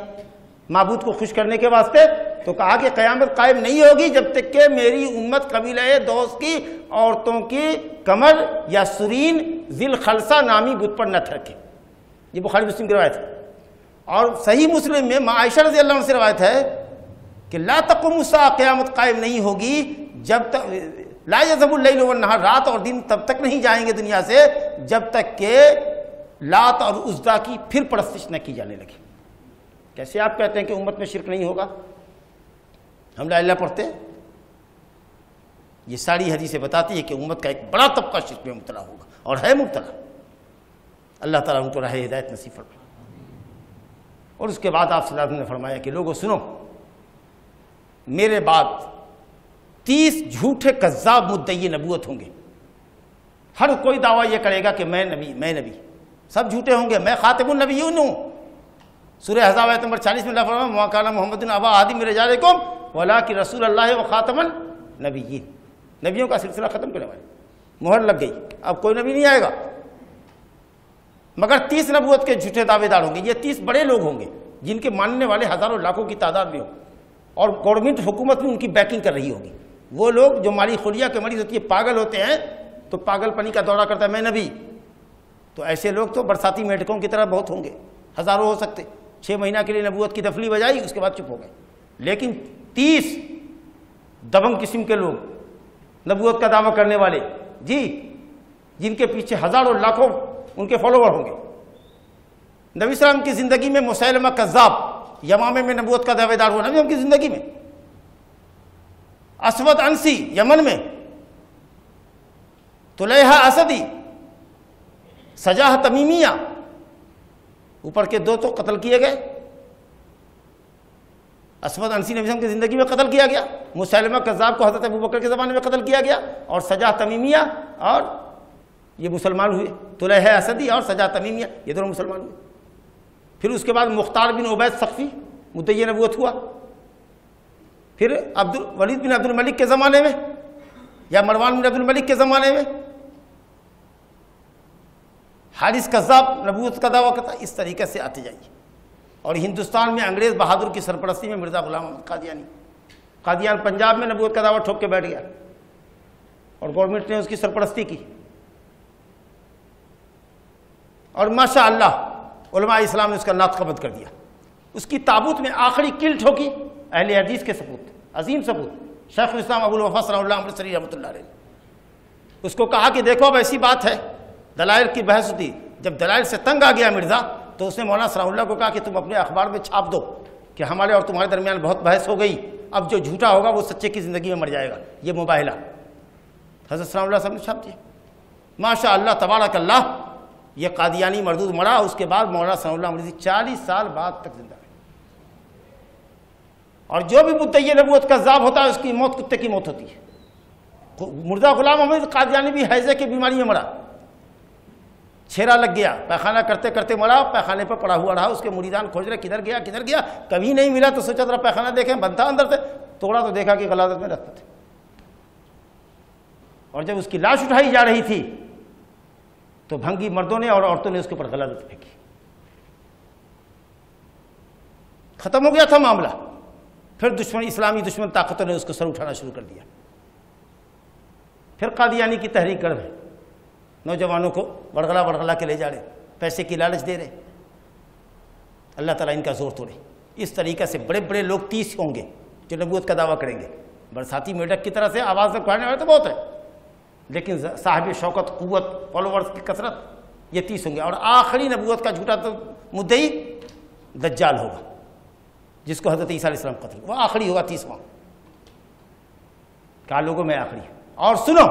Speaker 1: معبود کو خوش کرنے کے واسطے تو کہا کہ قیامت قائم نہیں ہوگی جب تک کہ میری امت قبیلہ دوست کی عورتوں کی کمر یا سرین ذل خلصہ نامی بت پر نہ تھرکے یہ بخاری مسلم کی روایت ہے۔ اور صحیح مسلم میں عائشہ رضی اللہ عنہ سے روایت ہے کہ لا تقوم الساعہ، قیامت قائم نہیں ہوگی جب تک لا یذب اللیل والنہار، رات اور دن تب تک نہیں جائیں گے دنیا سے جب تک کہ لات اور عزدہ کی پھر پرستش نہ کی جانے لگے۔ کیسے آپ کہتے ہیں کہ امت میں شرک نہیں ہوگا؟ ہم لا اللہ پڑھتے ہیں۔ یہ ساری حدیثیں بتاتی ہے کہ امت کا ایک بڑا طبقہ شرک میں مبتلا ہوگا اور ہے مبتلا۔ اللہ تعالیٰ ان کو راہ ہدایت نصیب فرما اور اس کے بعد آپ صلی اللہ علیہ وسلم نے فرمایا کہ لوگوں، سنو، میرے بعد تیس جھوٹے قذاب مدعی نبوت ہوں گے۔ ہر کوئی دعویٰ یہ کرے گا کہ میں نبی میں نبی۔ سب جھوٹے ہوں گے، میں خاتم النبی ہوں۔ سورہ حضاب آیت نمبر چالیس میں اللہ موقع محمد ابا آدم میرے جارے کو ولا کی رسول اللہ و خاتم النبیین نبیوں کا سلسلہ ختم کرنے والے۔ مہر لگ گئی۔ اب کوئی نبی نہیں آئے گا۔ مگر تیس نبوت کے جھوٹے دعوے دار ہوں گے۔ یہ تیس بڑے لوگ ہوں گے جن کے ماننے والے ہزاروں لاکھوں کی تعداد میں ہوں۔ اور گورنمنٹ حکومت بھی ان کی بیکنگ کر رہی ہوگی۔ وہ لوگ جو مالی خلیہ کے مریض ہوتی ہے، پاگل ہوتے ہیں، تو پاگل پنی کا دورہ کرتا ہے، میں نبی۔ تو ایسے لوگ تو برساتی میٹکوں کی طرح بہت ہوں گے، ہزاروں ہو سکتے۔ چھ مہینہ کے لیے نبوت کی دفلی بجائی، اس کے بعد چپ ہو گئے۔ لیکن تیس دبنگ قسم کے لوگ نبوت کا دعویٰ کرنے والے جی جن کے پیچھے ہزاروں لاکھوں ان کے فالوور ہوں گے۔ نبی السلام کی زندگی میں مسلمہ کذاب، یمامے میں نبوت کا دعوے دار ہوا، نبی کی زندگی میں۔ اسود انسی، یمن میں۔ طلحہ اسدی، سجاہ تمیمیہ۔ اوپر کے دو تو قتل کیے گئے۔ اسود انسی نبی کی زندگی میں قتل کیا گیا۔ مسلمہ قذاب کو حضرت ابوبکر کے زمانے میں قتل کیا گیا۔ اور سجاہ تمیمیہ اور یہ مسلمان ہوئے۔ طلحہ اسدی اور سجاہ تمیمیہ، یہ دونوں مسلمان ہوئے۔ پھر اس کے بعد مختار بن عبید سخفی مدعی نبوت ہوا۔ پھر عبد ولید بن عبد الملک کے زمانے میں؟ یا مروان بن عبد الملک کے زمانے میں؟ حارث قذاب نبوت کا دعویٰ کرتا اس طریقے سے آتے جائیے اور ہندوستان میں انگریز بہادر کی سرپرستی میں مرزا غلام احمد قادیانی۔ قادیان پنجاب میں نبوت کا دعوت ٹھوک کے بیٹھ گیا۔ اور گورنمنٹ نے اس کی سرپرستی کی۔ اور ماشاء اللہ علماء اسلام نے اس کا نعت قبض کر دیا۔ اس کی تابوت میں آخری کل ٹھوکی۔ اہل حدیث کے سپوت عظیم سپوت شیخ الاسلام ابو الوفا صلی اللہ علیہ رحمۃ اللہ علیہ۔ اس کو کہا کہ دیکھو اب ایسی بات ہے، دلائل کی بحث ہوتی۔ جب دلائل سے تنگ آ گیا مرزا، تو اس نے مولانا صلی اللہ کو کہا کہ تم اپنے اخبار میں چھاپ دو کہ ہمارے اور تمہارے درمیان بہت بحث ہو گئی۔ اب جو جھوٹا ہوگا وہ سچے کی زندگی میں مر جائے گا۔ یہ مباہلہ۔ حضرت صلی اللہ صاحب نے چھاپ دیا۔ ماشاء اللہ تبارک اللہ، یہ قادیانی مردود مرا اس کے بعد مولانا صلی اللہ مرضی چالیس سال بعد تک زندہ اور جو بھی مدعی نبوت کا ذاب ہوتا ہے، اس کی موت، کتے کی موت ہوتی ہے۔ مردہ غلام محمد قادیانی بھی حیضے کی بیماری میں مرا۔ چھیرا لگ گیا، پیخانہ کرتے کرتے مرا، پیخانے پر پڑا ہوا رہا، اس کے مریدان کھوج رہے، کدھر گیا کدھر گیا، کبھی نہیں ملا تو سوچا ذرا پیخانہ دیکھیں، بنتا اندر سے، توڑا تو دیکھا کہ غلازت میں رکھتے تھے۔ اور جب اس کی لاش اٹھائی جا رہی تھی، تو بھنگی مردوں نے اور عورتوں نے اس کے اوپر غلط پھینکی۔ ختم ہو گیا تھا معاملہ۔ پھر دشمن اسلامی دشمن طاقتوں نے اس کو سر اٹھانا شروع کر دیا۔ پھر قادیانی کی تحریک کر رہے نوجوانوں کو بڑگلا بڑگلا کے لے جا رہے پیسے کی لالچ دے رہے اللہ تعالیٰ ان کا زور توڑے۔ اس طریقے سے بڑے بڑے لوگ تیس ہوں گے جو نبوت کا دعویٰ کریں گے۔ برساتی میڈک کی طرح سے آواز میں پڑھنے والے تو بہت ہے لیکن صاحب شوکت، قوت فالوورز کی کثرت، یہ تیس ہوں گے۔ اور آخری نبوت کا جھوٹا تو مدعی دجال ہوگا۔ جس کو حضرت عیسیٰ علیہ السلام قتل وہ آخری ہوگا، تیسواں۔ کہا، لوگوں میں آخری اور سنو،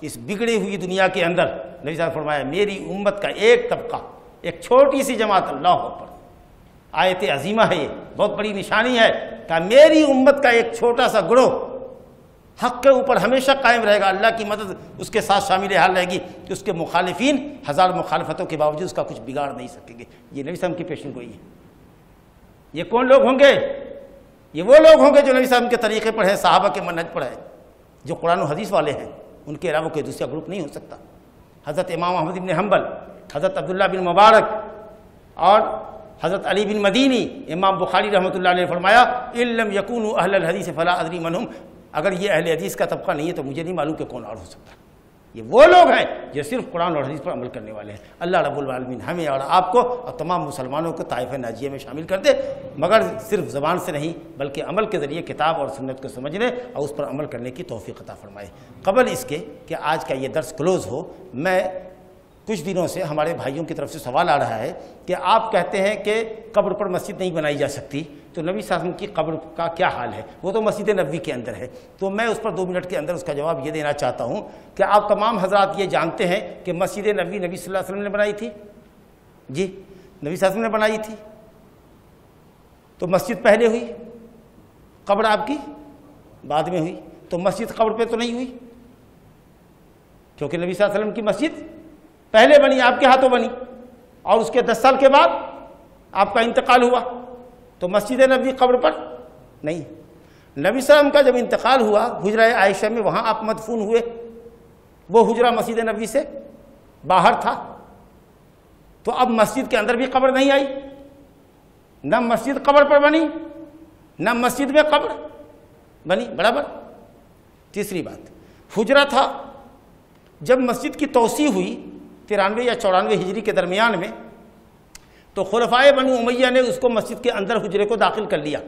Speaker 1: اس بگڑی ہوئی دنیا کے اندر، نبی صاحب فرمایا، میری امت کا ایک طبقہ، ایک چھوٹی سی جماعت اللہ پر آیت عظیمہ ہے یہ، بہت بڑی نشانی ہے۔ کہ میری امت کا ایک چھوٹا سا گروہ حق کے اوپر ہمیشہ قائم رہے گا۔ اللہ کی مدد اس کے ساتھ شامل حال رہے گی کہ اس کے مخالفین ہزار مخالفتوں کے باوجود اس کا کچھ بگاڑ نہیں سکیں گے۔ یہ نبی صاحب کی پیشن گوئی ہے۔ یہ کون لوگ ہوں گے؟ یہ وہ لوگ ہوں گے جو نبی صاحب کے طریقے پر ہیں، صحابہ کے منہج پر ہے جو قرآن و حدیث والے ہیں۔ ان کے علاوہ کوئی دوسرا گروپ نہیں ہو سکتا۔ حضرت امام احمد بن حنبل، حضرت عبداللہ بن مبارک اور حضرت علی بن مدینی، امام بخاری رحمۃ اللہ علیہ فرمایا علم یقون اہل الحدیث فلاں ادری منہم اگر یہ اہل حدیث کا طبقہ نہیں ہے تو مجھے نہیں معلوم کہ کون اور ہو سکتا۔ یہ وہ لوگ ہیں جو صرف قرآن اور حدیث پر عمل کرنے والے ہیں۔ اللہ رب العالمین ہمیں اور آپ کو اور تمام مسلمانوں کو طائف ناجیہ میں شامل کر دے۔ مگر صرف زبان سے نہیں، بلکہ عمل کے ذریعے کتاب اور سنت کو سمجھنے اور اس پر عمل کرنے کی توفیق عطا فرمائے۔ قبل اس کے کہ آج کا یہ درس کلوز ہو، میں کچھ دنوں سے ہمارے بھائیوں کی طرف سے سوال آ رہا ہے کہ آپ کہتے ہیں کہ قبر پر مسجد نہیں بنائی جا سکتی۔ تو نبی صاحب کی قبر کا کیا حال ہے؟ وہ تو مسجد نبوی کے اندر ہے۔ تو میں اس پر دو منٹ کے اندر اس کا جواب یہ دینا چاہتا ہوں کہ آپ تمام حضرات یہ جانتے ہیں کہ مسجد نبوی نبی صلی اللہ علیہ وسلم نے بنائی تھی۔ جی نبی صلی اللہ علیہ وسلم نے بنائی تھی۔ تو مسجد پہلے ہوئی، قبر آپ کی بعد میں ہوئی۔ تو مسجد قبر پہ تو نہیں ہوئی۔ کیونکہ نبی صلی اللہ علیہ وسلم کی مسجد پہلے بنی، آپ کے ہاتھوں بنی۔ اور اس کے دس سال کے بعد آپ کا انتقال ہوا۔ تو مسجد نبی قبر پر؟ نہیں. نبی وسلم کا جب انتقال ہوا، حجرہ عائشہ میں وہاں آپ مدفون ہوئے۔ وہ حجرہ مسجد نبی سے باہر تھا۔ تو اب مسجد کے اندر بھی قبر نہیں آئی۔ نہ مسجد قبر پر بنی، نہ مسجد میں قبر بنی، برابر۔ تیسری بات، حجرہ تھا۔ جب مسجد کی توسیع ہوئی، ترانوے یا چورانوے ہجری کے درمیان میں تو خلفائے بنو امیہ نے اس کو مسجد کے اندر حجرے کو داخل کر لیا۔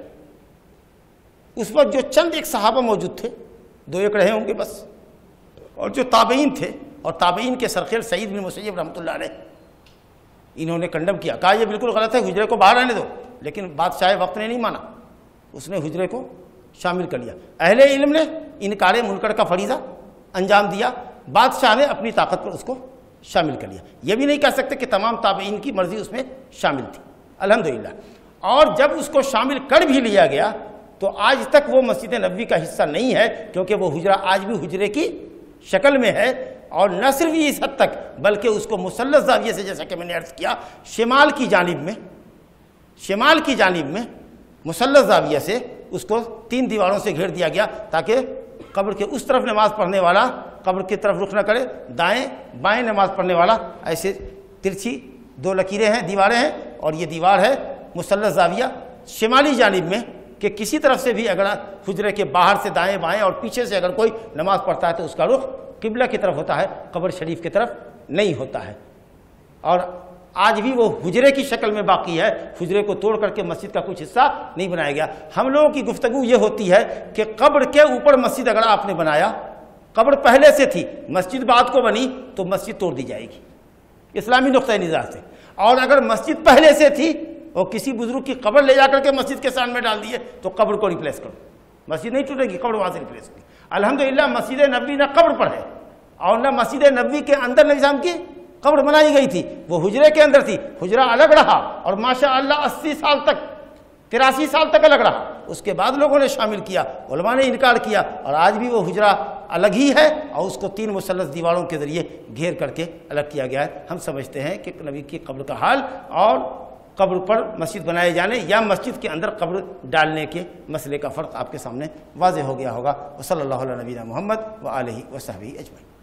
Speaker 1: اس وقت جو چند ایک صحابہ موجود تھے، دو ایک رہے ہوں گے بس۔ اور جو تابعین تھے، اور تابعین کے سرخیل سعید بن مسیب رحمۃ اللہ علیہ۔ انہوں نے کنڈم کیا، کہا، یہ بالکل غلط ہے، حجرے کو باہر آنے دو۔ لیکن بادشاہ وقت نے نہیں مانا۔ اس نے حجرے کو شامل کر لیا۔ اہل علم نے انکار منکر کا فریضہ انجام دیا۔ بادشاہ نے اپنی طاقت پر اس کو شامل کر لیا۔ یہ بھی نہیں کہہ سکتے کہ تمام تابعین کی مرضی اس میں شامل تھی۔ الحمدللہ۔ اور جب اس کو شامل کر بھی لیا گیا، تو آج تک وہ مسجد نبوی کا حصہ نہیں ہے، کیونکہ وہ حجرہ آج بھی حجرے کی شکل میں ہے۔ اور نہ صرف اس حد تک، بلکہ اس کو مسلط زاویے سے، جیسا کہ میں نے عرض کیا، شمال کی جانب میں، شمال کی جانب میں مسلط زاویہ سے اس کو تین دیواروں سے گھیر دیا گیا، تاکہ قبر کے اس طرف نماز پڑھنے والا قبر کی طرف رخ نہ کرے، دائیں بائیں نماز پڑھنے والا، ایسے ترچھی دو لکیریں ہیں، دیواریں ہیں، اور یہ دیوار ہے مسلح زاویہ شمالی جانب میں کہ کسی طرف سے بھی اگر حجرے کے باہر سے دائیں بائیں اور پیچھے سے اگر کوئی نماز پڑھتا ہے تو اس کا رخ قبلہ کی طرف ہوتا ہے، قبر شریف کی طرف نہیں ہوتا ہے۔ اور آج بھی وہ حجرے کی شکل میں باقی ہے، حجرے کو توڑ کر کے مسجد کا کچھ حصہ نہیں بنایا گیا۔ ہم لوگوں کی گفتگو یہ ہوتی ہے کہ قبر کے اوپر مسجد اگر آپ نے بنایا قبر پہلے سے تھی، مسجد بعد کو بنی تو مسجد توڑ دی جائے گی۔ اسلامی نقطۂ نظر سے۔ اور اگر مسجد پہلے سے تھی اور کسی بزرگ کی قبر لے جا کر کے مسجد کے سامنے ڈال دیے، تو قبر کو ریپلیس کرو۔ مسجد نہیں ٹوٹے گی، قبر وہاں سے ریپلیس کی الحمدللہ مسجد نبی نہ قبر پر ہے، اور نہ مسجد نبی کے اندر نظام کی قبر بنائی گئی تھی۔ وہ حجرے کے اندر تھی، حجرہ الگ رہا، اور ماشاء اللہ اسی سال تک تراسی سال تک الگ رہا اس کے بعد لوگوں نے شامل کیا، علماء نے انکار کیا اور آج بھی وہ حجرہ الگ ہی ہے اور اس کو تین مسلس دیواروں کے ذریعے گھیر کر کے الگ کیا گیا ہے۔ ہم سمجھتے ہیں کہ نبی کی قبر کا حال اور قبر پر مسجد بنائے جانے یا مسجد کے اندر قبر ڈالنے کے مسئلے کا فرق آپ کے سامنے واضح ہو گیا ہوگا۔ وہ صلی اللہ علیہ نبینا محمد و علیہ و صحبی اجمعین۔